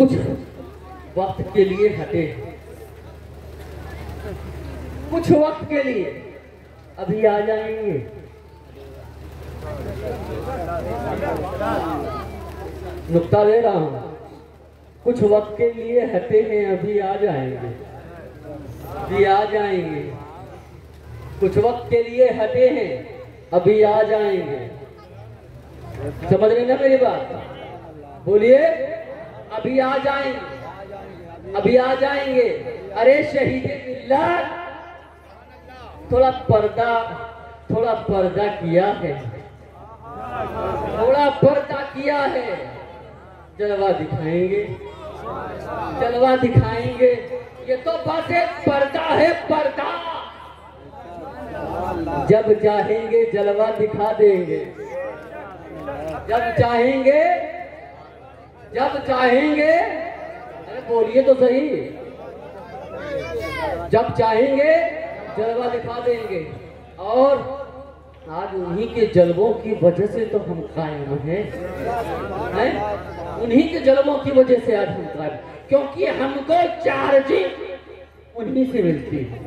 कुछ वक्त के लिए हटे। कुछ वक्त के लिए। अभी आ जाएँगे। नुकता दे रहा हूँ। कुछ वक्त के लिए हटे हैं, अभी आ जाएँगे। अभी आ जाएँगे। कुछ वक्त के लिए हटे हैं, अभी आ जाएँगे। समझ रहे ना मेरी बात? बोलिए। अभी आ जाएँगे। अभी आ जाएँगे। अरे शहीद मिल्लत थोड़ा पर्दा थोड़ा पर्दा किया है। थोड़ा पर्दा किया है। जलवा दिखाएँगे। जलवा दिखाएँगे। ये तो बस एक पर्दा है, पर्दा। जब चाहेंगे जलवा दिखा देंगे। जब चाहेंगे जब चाहेंगे, बोलिए तो सही। जब चाहेंगे, जलवा दिखा देंगे। और आज उन्हीं के जलवों की वजह से तो हम कायम हैं। हैं? उन्हीं के जलवों की वजह से आज हम कायम क्योंकि हमको चार्जिंग उन्हीं से मिलती है।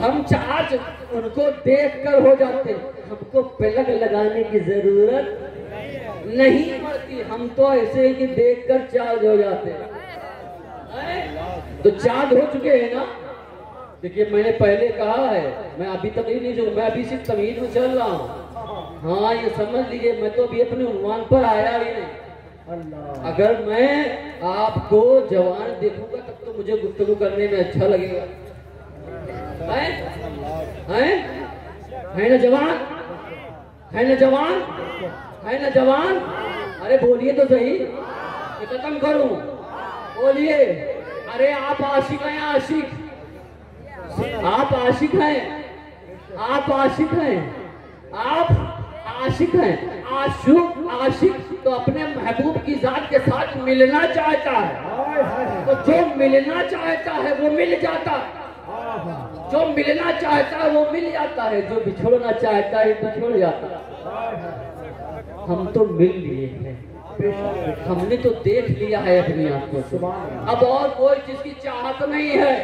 हम चार्ज उनको देख कर हो जाते हमको प्लग लगाने की ज़रूरत नहीं मरती, हम तो ऐसे ही देख कर चार्ज हो जाते हैं। तो चार्ज हो चुके हैं ना? देखिए, मैंने पहले कहा है, मैं अभी तक ही नहीं जो मैं अभी सिर्फ़ तमीज में चल रहा हूँ। हाँ ये समझ लीजिए, मैं तो अभी अपने उन्वान पर आया ही नहीं। अगर मैं आपको जवान देखूँगा, तब तो मुझे गुफ्तगू करने में अच्छा लगेगा। है? हैं? है ना जवान? है ना जवान? है ना जवान? अरे बोलिए तो सही। खत्म करूँ? बोलिए। अरे आप आशिक हैं, आशिक। आप आशिक हैं। आप आशिक हैं। आप आशिक हैं। आशुक, आशिक तो अपने महबूब की जात के साथ मिलना चाहता है। तो जो मिलना चाहता है, वो मिल जाता। है जो मिलना चाहता है, वो मिल जाता है। जो बिछोड़ना चाहता है, बिछोड़ जाता। है हम तो मिल लिए हैं। हमने तो देख लिया है अपनी आँखों से। अब और कोई चीज़ की चाहत नहीं है,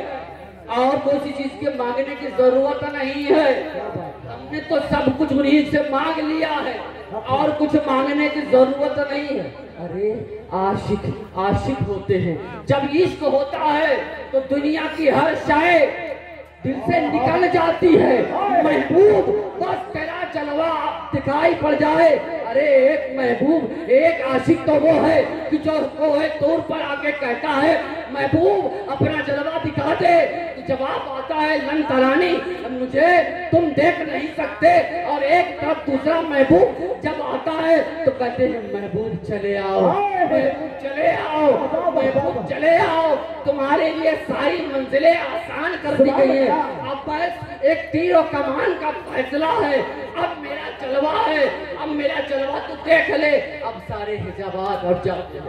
और कोई चीज़ के मांगने की ज़रूरत नहीं है, हमने तो सब कुछ उन्हीं से मांग लिया है, और कुछ मांगने की ज़रूरत नहीं है। अरे, आशिक आशिक होते हैं। जब इश्क होता है तो दुनिया की हर शाय दिल से निकल जाती है। महबूब बस तेरा जलवा दिखाई पड़ जाए। अरे, एक महबूब, एक आशिक तो वो है कि जो वो है तौर पर आके कहता है, महबूब, अपना जलवा दिखा दे। जवाब आता है लन तरानी मुझे तुम देख नहीं सकते। और एक तरफ़ दूसरा महबूब जब आता है तो कहते हैं महबूब चले आओ महबूब चले आओ महबूब चले आओ। तुम्हारे लिए सारी मंजिलें आसान कर दी गई है। अब बस एक तीर और कमान का फैसला है। अब मेरा जलवा है। अब मेरा जलवा तो देख ले। अब सारे हिजाबात और जाते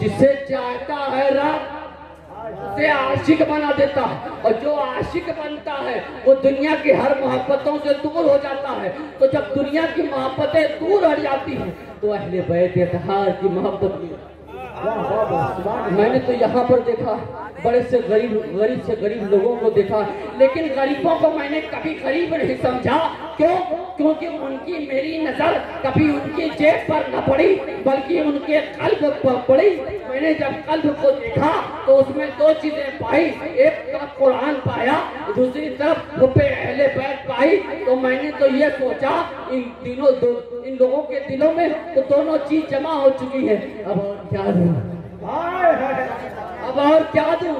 जिसे चाहता है रब उसे आशिक बना देता है। और जो आशिक बनता है वो दुनिया की हर मोहब्बतों से दूर हो जाता है। तो जब दुनिया की मोहब्बतें दूर हो जाती हैं तो अहले बैत इतहार की मोहब्बत अल्लाह। मैंने तो यहाँ पर देखा बड़े से गरीब गरीब से गरीब लोगों को देखा। लेकिन गरीबों को मैंने कभी गरीब नहीं समझा। क्यों? क्योंकि उनकी मेरी नज़र कभी उनकी जेब पर न पड़ी, बल्कि उनके कल्ब पर पड़ी। मैंने जब कल्ब को देखा तो उसमें दो चीज़ें पाई। एक तरफ़ कुरान पाया, दूसरी तरफ़ रुपए अहले बैठ पाई। तो मैंने तो ये सोचा, इन तीनों दो, इन लोगों के दिलों में तो दोनों चीज़ जमा हो चुकी है। अब और क्या दूँ? अब और क्या दूँ?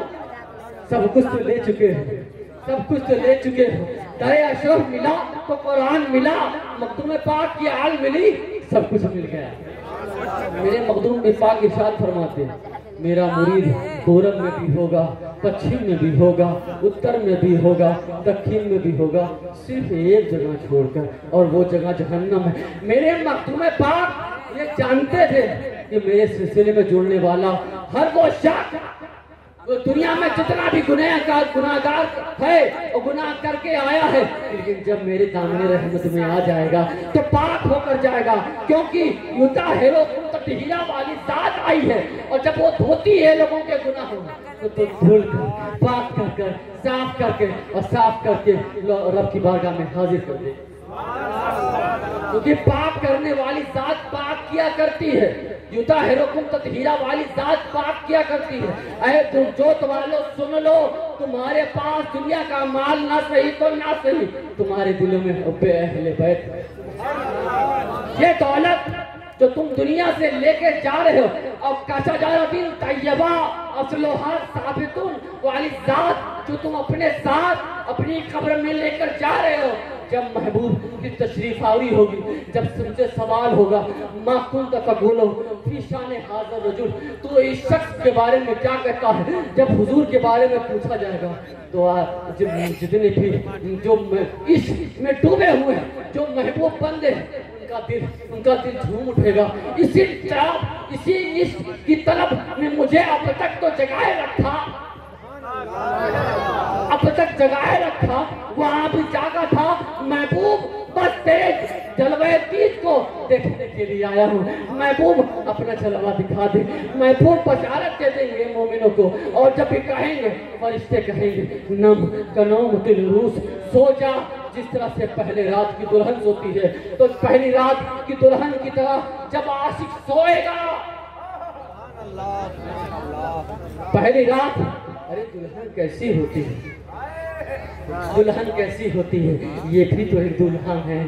सब कुछ तो ले चुके हैं। सब कुछ तो ले चुके हो। दरे अशरफ मिला तो कुरान मिला, मखदूम पाक की आल मिली, सब कुछ मिल गया। मेरे मखदूम पाक इरशाद फरमाते मेरा मुरीद पूरब में भी होगा, पश्चिम में भी होगा, उत्तर में भी होगा, दक्षिण में भी होगा, सिर्फ़ एक जगह छोड़कर, और वो जगह जहन्नम है। मेरे मखदूम पाक, ये जानते थे कि मेरे सिलसिले में जुड़ने वाला हर वो शख्स वो दुनिया में जितना भी गुनहगार गुनाहगार है वो गुनाह करके आया है लेकिन जब मेरे दामने रहमत में आ जाएगा तो पाक होकर जाएगा क्योंकि युद्धा हेरो तटहीरा वाली जात आई है और जब वो धोती है लोगों के गुनाह तो, तो धुल कर पाक कर कर साफ़ करके और साफ़ करके रब की बारगाह में हाजिर कर दे। क्योंकि पाप करने वाली जात पाप किया करती है। युता हेरोकुम तहीरा वाली जात पाप किया करती है। अरे तुम जो तुम्हारे सुन लो, तुम्हारे पास दुनिया का माल ना सही तो ना सही। तुम्हारे दिलों में हुब्बे अहले बैत। ये दौलत जो तुम दुनिया से लेके जा रहे हो, अब काशा जा बिन तैयबा, असलोहा, साबितुन वाली जात जो तुम अपने साथ, अपनी कब्र में लेकर जा रहे हो जब महबूब की तशरीफ़ आवरी होगी जब तुमसे सवाल होगा माकुन का कबूलो फीशान हाजर रजुल तो इस शख्स के बारे में क्या कहता है? जब हुजूर के बारे में पूछा जाएगा तो आ, जि- जितने भी जो म- इश्क में डूबे हुए हैं जो महबूब बंदे हैं उनका दिल उनका दिल झूम उठेगा। इसी तरह इसी इश्क की तलब ने मुझे अब तक तो जगाए रखा अब तक जगाए रखा, वहाँ भी जागा था। महबूब, बस तेरे जलवे तीज को देखने के लिए आया हूँ। महबूब, अपना जलवा दिखा दे। महबूब, बशारत दे देंगे मोमिनों को। और जब भी कहेंगे, फरिश्ते कहेंगे नम कनोम दिल रूस, सो जा। जिस तरह से पहले रात की दुल्हन सोती है तो पहली रात की दुल्हन की तरह जब आशिक सोएगा। पहली रात अरे दुल्हन कैसी होती है? दुल्हन कैसी होती है? ये भी तो एक दुल्हन है।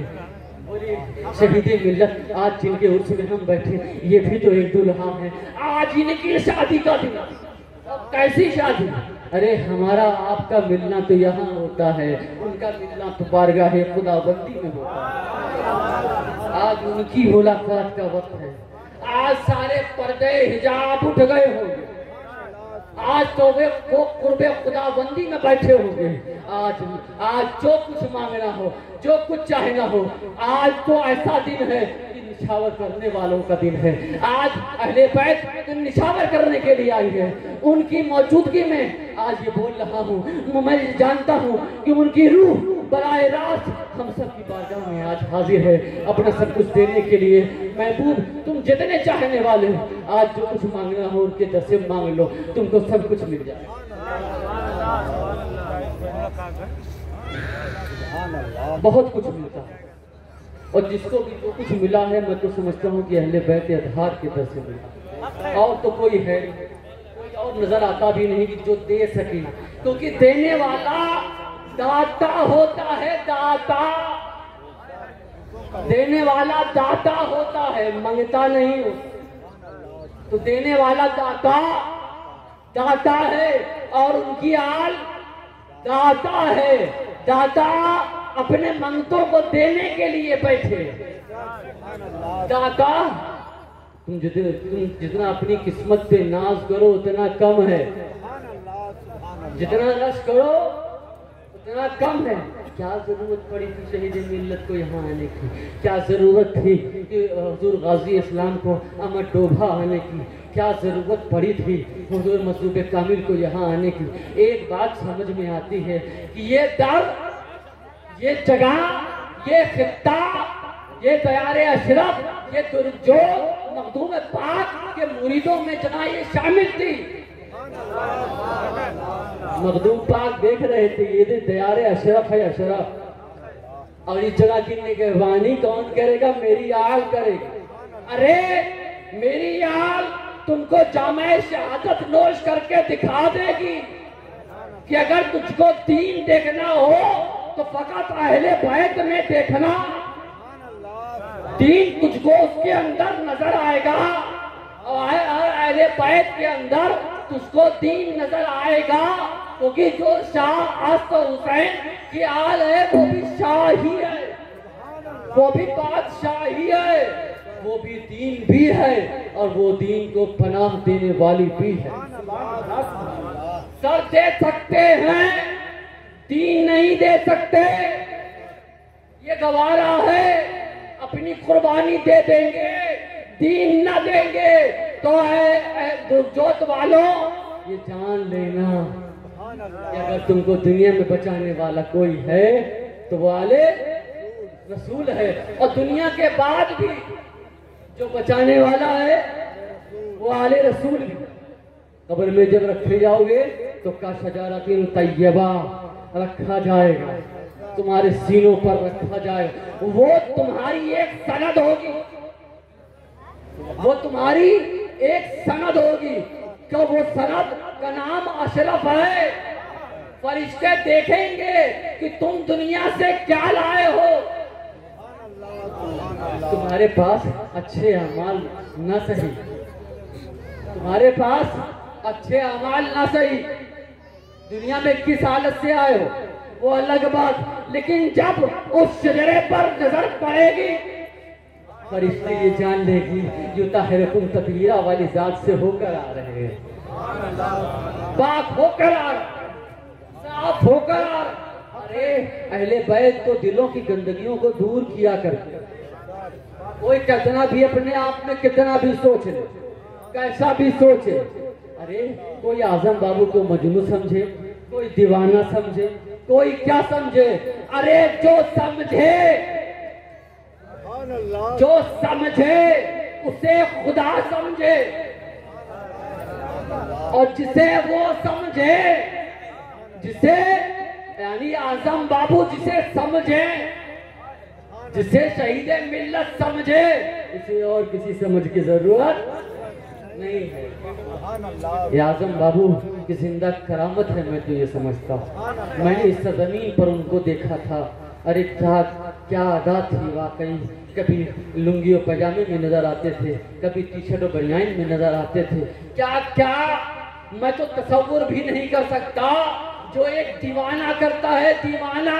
शहीदी मिल्लत, आज जिनके उर्स में हम बैठे, ये भी तो एक दुल्हा है। आज इनकी शादी का दिन। कैसी शादी? अरे हमारा आपका मिलना तो यहाँ होता है। उनका मिलना तो बारगाह खुदाबंदी में होता है। आज उनकी मुलाकात का वक्त है। आज सारे पर्दे हिजाब उठ गए होंगे। आज तो वे वो कुर्बे खुदाबंदी में बैठे होंगे। आज आज जो कुछ मांगना हो, जो कुछ चाहना हो, आज तो ऐसा दिन है कि निछावर करने वालों का दिन है। आज अहले बैत निछावर करने के लिए आई है। उनकी मौजूदगी में आज ये बोल रहा हूँ, मैं जानता हूँ कि उनकी रूह बराए रास्त हम सब की बारगाह में आज हाजिर है। अपना सब कुछ देने के लिए। महबूब, तुम जितने चाहने वाले हो, आज जो कुछ मांगना हो उनके दर से मांग लो। तुमको सब कुछ मिल जाए। बहुत कुछ मिलता है। और जिसको भी जो कुछ मिला है, मैं तो समझता हूँ कि अहले बैत आधार के दर से मिला और तो कोई है कोई और नज़र आता भी नहीं कि जो दे सके। क्योंकि देने वाला दाता होता है दाता। देने वाला दाता होता है, मंगता नहीं तो देने वाला दाता दाता है और उनकी आल दाता है। दाता अपने मंगतों को देने के लिए बैठे। दाता, तुम जितने, तुम जितना अपनी किस्मत पे नाज करो, उतना कम है। जितना रस करो उतना कम है। क्या ज़रूरत पड़ी थी शहीद मिल्लत को यहाँ आने की? क्या ज़रूरत थी कि हजूर गाजी इस्लाम को अमर डोभा आने की? क्या ज़रूरत पड़ी थी हजूर मसूब कामिल को यहाँ आने की? एक बात समझ में आती है कि ये दर ये जगह, ये खिता ये तैयार अशरफ, ये दुर्जोग मखदूम पाक के मुरीदों में जगह ये शामिल थी मखदूम पाक देख रहे थे, ये दिन तैयार अशरफ है, अशरफ। और इस जगह की निगहबानी कौन करेगा? मेरी आल करेगी। अरे, मेरी आल तुमको जामे शहादत नोश करके दिखा देगी कि अगर तुझको दीन देखना हो तो फकत अहले बैत में देखना। दीन तुझको उसके अंदर नज़र आएगा और अहले बैत के अंदर तुझको दीन नज़र आएगा, क्योंकि जो शाह आस्त हुसैन की आल है, वो भी शाह ही। है वो भी बादशाह ही। है वो भी दीन भी है और वो दीन को पनाह देने वाली भी है। सर दे सकते हैं, दीन नहीं दे सकते। ये गवारा है, अपनी कुर्बानी दे देंगे। दीन न देंगे। तो है दुर्जोत वालों, ये जान लेना अगर तुमको दुनिया में बचाने वाला कोई है तो वो आले रसूल है। और दुनिया के बाद भी जो बचाने वाला है, वो आले रसूल कब्र में जब रखे जाओगे तो का शजारतिन तैयबा रखा जाएगा। तुम्हारे सीनों पर रखा जाएगा। वो तुम्हारी एक सनद होगी। वो तुम्हारी एक सनद होगी। क्यों? वो सनद का नाम अशरफ है। फरिश्ते देखेंगे कि तुम दुनिया से क्या लाए हो। तुम्हारे पास अच्छे अमाल न सही। तुम्हारे पास अच्छे अमाल न सही। दुनिया में किस हालत से आए हो? वो अलग बात। लेकिन जब उस शजरे पर नज़र पड़ेगी फरिश्ते ये जान लेगी जो ताहिरकुम तकबीरा वाली जात से होकर आ रहे हैं। पाक होकर आ साफ़ होकर आ अरे, अहले बैत तो दिलों की गंदगियों को दूर किया करते कोई कितना भी अपने आप में कितना भी सोच ले कैसा भी सोचे, अरे, कोई आज़म बाबू को मजनू समझे, कोई दीवाना समझे, कोई क्या समझे? अरे, जो समझे जो समझे उसे खुदा समझे। और जिसे वो समझे जिसे यानी आज़म बाबू जिसे समझे जिसे शहीद मिल्लत समझे इसे और किसी समझ की ज़रूरत नहीं है। ये आज़म बाबू की ज़िंदा करामत है मैं तो ये समझता हूँ। मैंने इस ज़मीन पर उनको देखा था। अरे क्या क्या अदा थी वाकई? कभी लुंगी और पैजामे में नज़र आते थे, कभी टी शर्ट और बनियान में नज़र आते थे। क्या क्या? मैं तो तस्वुर भी नहीं कर सकता, जो एक दीवाना करता है, दीवाना।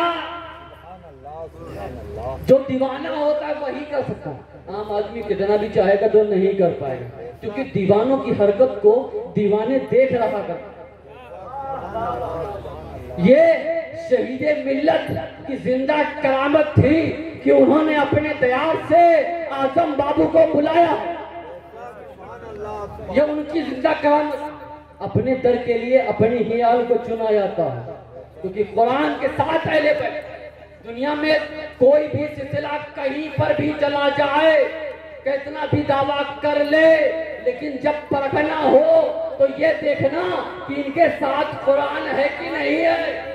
जो दीवाना होता है, वही कर सकता। आम आदमी कितना भी चाहेगा तो नहीं कर पाएगा, क्योंकि दीवानों की हरकत को दीवाने देख रहा कर ये शहीद मिल्लत की ज़िंदा करामत थी कि उन्होंने अपने दयार से आज़म बाबू को बुलाया। ये उनकी ज़िंदा करामत अपने दर के लिए, अपनी ही आल को चुना जाता है। क्योंकि कुरान के साथ पर दुनिया में कोई भी सिलसिला कहीं पर भी चला जाए कितना भी दावा कर ले, लेकिन जब परखना हो तो ये देखना कि इनके साथ कुरान है कि नहीं है।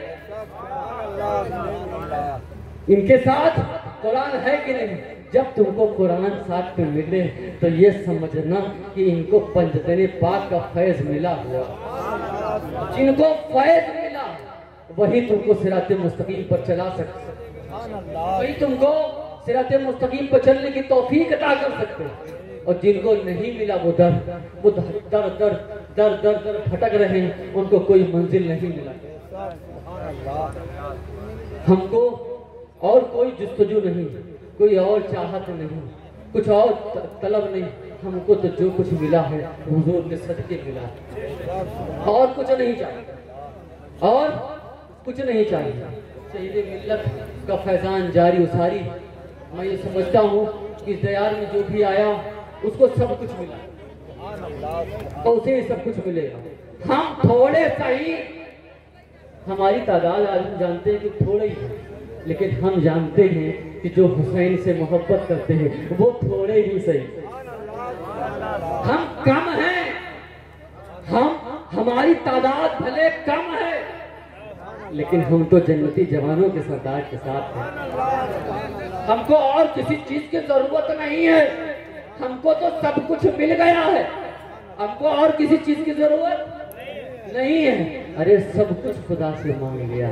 इनके साथ कुरान है कि नहीं? जब तुमको कुरान साथ में मिले तो ये समझना कि इनको पंजतने पाक का फैज मिला हुआ। जिनको फैज मिला, वही तुमको सिराते मुस्तकीम पर चला सकते। वही तुमको सिरात मुस्तकीम पर चलने की तौफीक अदा कर सकते और जिनको नहीं मिला वो दर वो दर दर दर दर दर भटक रहे हैं, उनको कोई मंजिल नहीं मिला। हमको और कोई जुस्तजू नहीं, कोई और चाहत नहीं, कुछ और तलब नहीं, हमको तो जो कुछ मिला है, हुजूर के सदके मिला है। और कुछ नहीं चाहिए। और कुछ नहीं चाहिए। शहीद मिल्लत का फैजान जारी उसारी मैं ये समझता हूँ कि इस दयार में जो भी आया, उसको सब कुछ मिला। तो उसे सब कुछ मिलेगा। हम थोड़े सही हमारी तादाद आज हम जानते हैं कि थोड़े ही लेकिन हम जानते हैं कि जो हुसैन से मोहब्बत करते हैं, वो थोड़े ही सही हम कम हैं। हम, हमारी तादाद भले कम है लेकिन हम तो जन्नती जवानों के सरदार के साथ हैं। हमको और किसी चीज़ की ज़रूरत नहीं है। हमको तो सब कुछ मिल गया है। हमको और किसी चीज़ की ज़रूरत नहीं है। अरे सब कुछ खुदा से मांग लिया।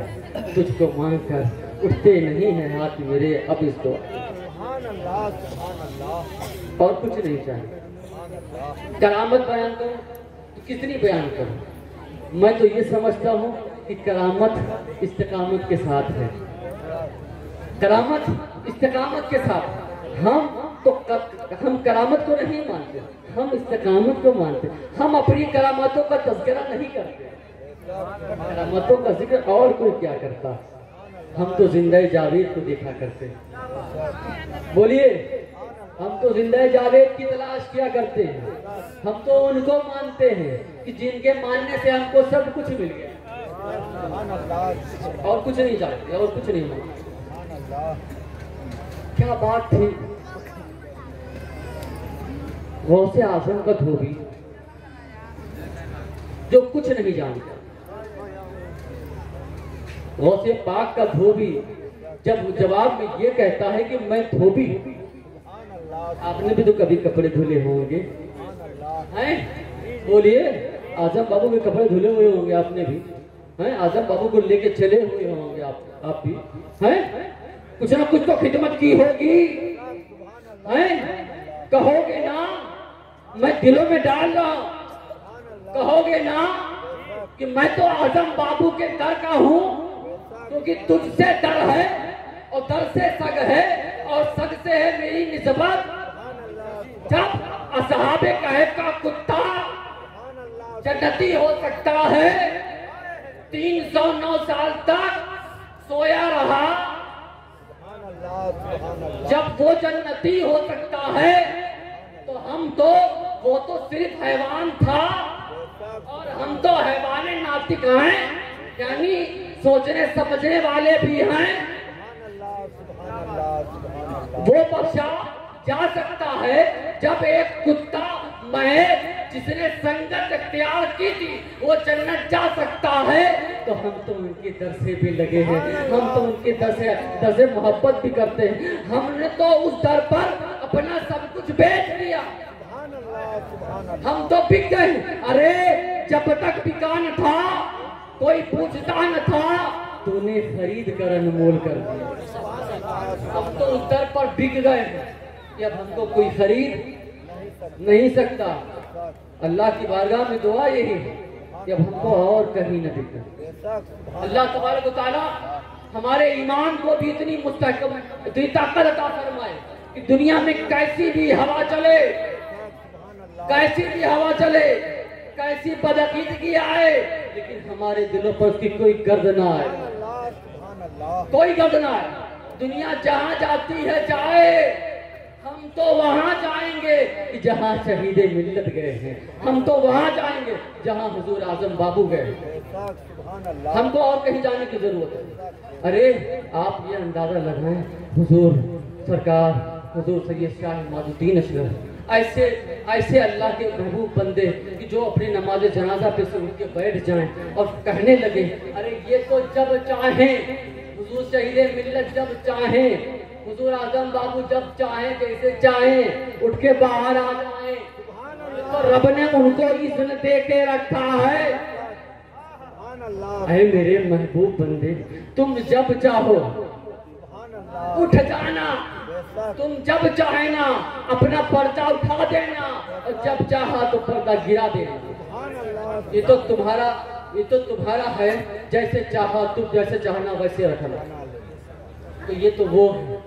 तुझको मांग कर उठते नहीं है हाथ मेरे, अब इस और कुछ नहीं चाहिए। करामत बयान करूँ तो कितनी बयान करूँ? मैं तो ये समझता हूँ कि करामत इस्तकामत के साथ है। करामत इस्तकामत के साथ। हम तो क- हम करामत को नहीं मानते। हम इस्तकामत को मानते। हम अपनी करामतों का तस्करा नहीं करते। करामतों का ज़िक्र और कोई क्या करता? हम तो ज़िंदा जावेद को देखा करते। बोलिए, हम तो ज़िंदा जावेद की तलाश किया करते हैं। हम तो उनको मानते हैं कि जिनके मानने से हमको सब कुछ मिल गया। और कुछ नहीं चाहते और कुछ नहीं मानते क्या बात थी? गौसे आज़म का धोबी, जो कुछ नहीं जानता। गौसे पाक का धोबी, जब जवाब में ये कहता है कि मैं धोबी आपने भी तो कभी कपड़े धुले होंगे। हैं? बोलिए, आज़म बाबू के कपड़े धुले हुए होंगे आपने भी। हैं? आज़म बाबू को लेके चले हुए होंगे आप आप भी। हैं? कुछ ना कुछ तो खिदमत की होगी। हैं? कहोगे ना, मैं दिलों में डाल रहा कहोगे ना कि मैं तो आज़म बाबू के दर का हूँ, क्योंकि तुझसे डर है और दर से सग है और सग से है मेरी निस्बत। जब असहाबे कहे का कुत्ता जन्नती हो सकता है तीन सौ नौ साल तक सोया रहा। जब वो जन्नती हो सकता है तो हम तो वो तो सिर्फ़ हैवान था। और हम तो हैवान नातिक हैं, यानी सोचने समझने वाले भी हैं। वो बख्शा जा सकता है जब एक कुत्ता मैं जिसने संगत अख्तियार की थी, वो जन्नत जा सकता है। तो हम तो उनके दर से भी लगे हैं। हम तो उनके दर से दर से मोहब्बत भी करते हैं। हमने तो उस दर पर अपना सब कुछ बेच दिया। हम तो बिक गए। अरे, जब तक बिका न था, कोई पूछता न था, तूने खरीद कर अनमोल कर दिया। हम तो उस दर पर बिक गए अब हमको कोई खरीद नहीं सकता। अल्लाह की बारगाह में दुआ यही है कि अब हमको और कहीं न बिके अल्लाह तबारक हमारे ईमान को भी इतनी मुस्तहकम इतनी ताकत अता फरमाए कि दुनिया में कैसी भी हवा चले कैसी भी हवा चले कैसी बदअकीदगी आए लेकिन हमारे दिलों पर उसकी कोई गर्द ना आए। कोई गर्द ना आए। दुनिया जहाँ जाती है जाए। हम तो वहाँ जाएँगे जहाँ शहीदे मिल्लत गए हैं। हम तो वहाँ जाएँगे जहाँ हुजूर आज़म बाबू गए हमको और कहीं जाने की ज़रूरत है। अरे, आप ये अंदाज़ा लगाएँ, हुजूर सरकार, हुजूर सैयद शाह माजुद्दीन असलम ऐसे ऐसे अल्लाह के महबूब बंदे कि जो अपनी नमाज़ जनाजा पे से के बैठ जाएँ और कहने लगे, अरे, ये तो जब चाहें, हुजूर शहीद मिल्लत जब चाहें। हुजूर आज़म बाबू जब चाहे जैसे चाहे उठ के बाहर आ जाए। तो रब ने उनको इज़्ज़त दे के रखा है। अरे मेरे महबूब बंदे तुम जब चाहो उठ जाना। तुम जब चाहे ना अपना पर्दा उठा देना और जब चाहा तो पर्दा गिरा देना। ये तो तुम्हारा ये तो तुम्हारा है जैसे चाहा तुम जैसे चाहना वैसे रखना। तो ये तो वो है।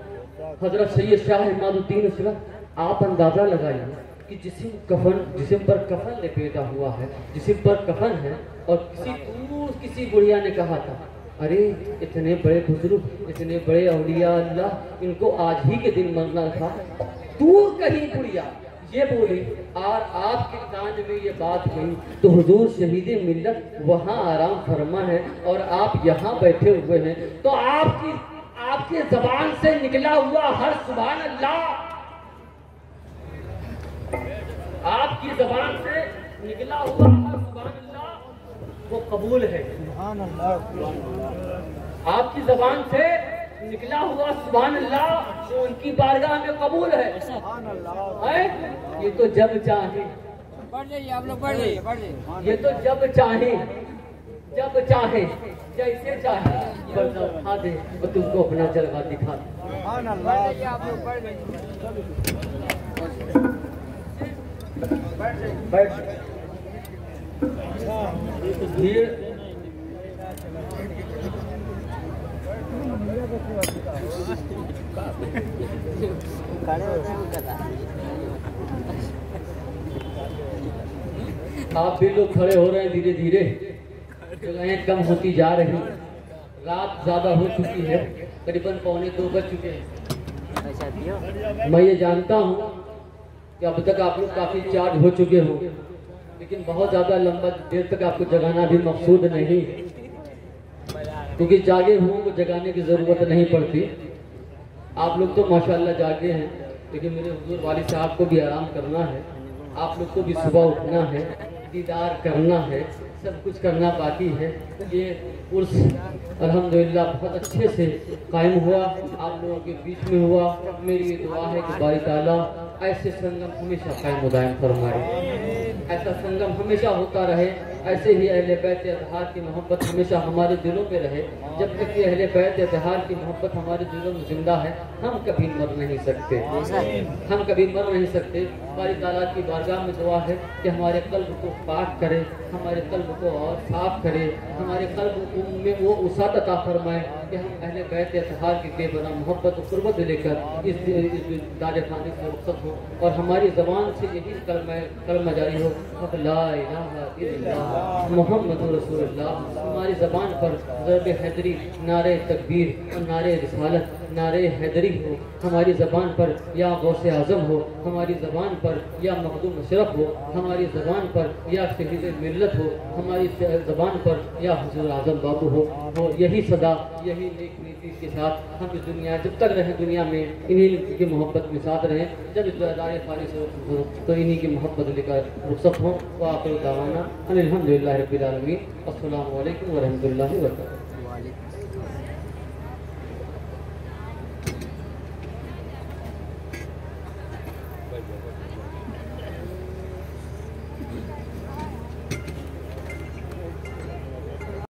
हज़रत सैयद शाह इमादुद्दीन असलम आप अंदाज़ा लगाइए कि जिसम कफन, जिसम पर कफन लपेटा हुआ है, जिसम पर कफन है और किसी दूर किसी बुढ़िया ने कहा था, अरे, इतने बड़े बुज़ुर्ग, इतने बड़े अलिया अल्लाह, इनको आज ही के दिन मरना था। दूर कहीं बुढ़िया ये बोली और आपके कान में ये बात गई तो हुजूर शहीद मिलत वहाँ आराम फरमा है और आप यहाँ बैठे हुए हैं तो आपकी आपके जबान से निकला हुआ हर सुबह अल्लाह आपकी जबान से निकला हुआ हर सुबह अल्लाह वो कबूल है। आपकी जबान से निकला हुआ सुबह अल्लाह जो उनकी बारगाह में कबूल है। है? ये तो जब चाहे। पढ़ लीजिए आप लोग पढ़ लीजिए पढ़ लीजिए। ये तो जब चाहे। जब चाहे जैसे चाहे बंदा दे और तुमको अपना जलवा दिखा। दे बैठ भीड़ आप भी लोग खड़े हो रहे हैं धीरे धीरे जगहें कम होती जा रही रात ज़्यादा हो चुकी है। करीबन पौने दो बज चुके हैं। मैं ये जानता हूँ कि अब तक आप लोग काफ़ी चार्ज हो चुके हो, लेकिन बहुत ज़्यादा लंबा देर तक आपको जगाना भी मकसूद नहीं। क्योंकि जागे हुए को जगाने की ज़रूरत नहीं पड़ती। आप लोग तो माशाल्लाह जागे हैं, लेकिन मेरे हजूर वाली साहब को भी आराम करना है। आप लोग को भी सुबह उठना है, दीदार करना है। सब कुछ करना बाकी है। ये उर्स, अल्हम्दुलिल्लाह, बहुत अच्छे से कायम हुआ। आप लोगों के बीच में हुआ। मेरी ये दुआ है कि बारी ताला ऐसे संगम हमेशा कायम दायम फरमाए। ऐसा संगम हमेशा होता रहे। ऐसे ही अहल बैत अतहार की मोहब्बत हमेशा हमारे दिलों में रहे। जब तक कि अहल बैत अतहार की मोहब्बत हमारे दिलों में ज़िंदा है, हम कभी मर नहीं सकते। हम कभी मर नहीं सकते। हमारी ताला की बारगाह में दुआ है कि हमारे कल्ब को पाक करे, हमारे कल्ब को और साफ़ करे। हमारे कल्ब में वो उसात अता फरमाए कि हम अहले बैत अतहार की बेबना मोहब्बत कुर्बत लेकर इस, इस दार खाने से रुखसत हो। और हमारी जबान से यही कलमा कलमा जारी हो। मोहम्मद रसूलुल्लाह। हमारी जबान पर ज़रब हैदरी नारे तकबीर और नारे रिसालत नारे हैदरी हो, हमारी जबान पर या गौसे आज़म हो, हमारी जबान पर या मखदूम अशरफ हो, हमारी जबान पर या शहीद मिलत हो, हमारी जबान पर या हजूर आज़म बाबू हो। वो यही सदा, यही नेक नीति के साथ हम इस दुनिया, जब तक रहें दुनिया में, इन्हीं की मोहब्बत के साथ रहें, जब इस दारे फारी हो तो इन्हीं की मोहब्बत लेकर रुखसत हों। व आखिर दावाना असल वरहमल वर्क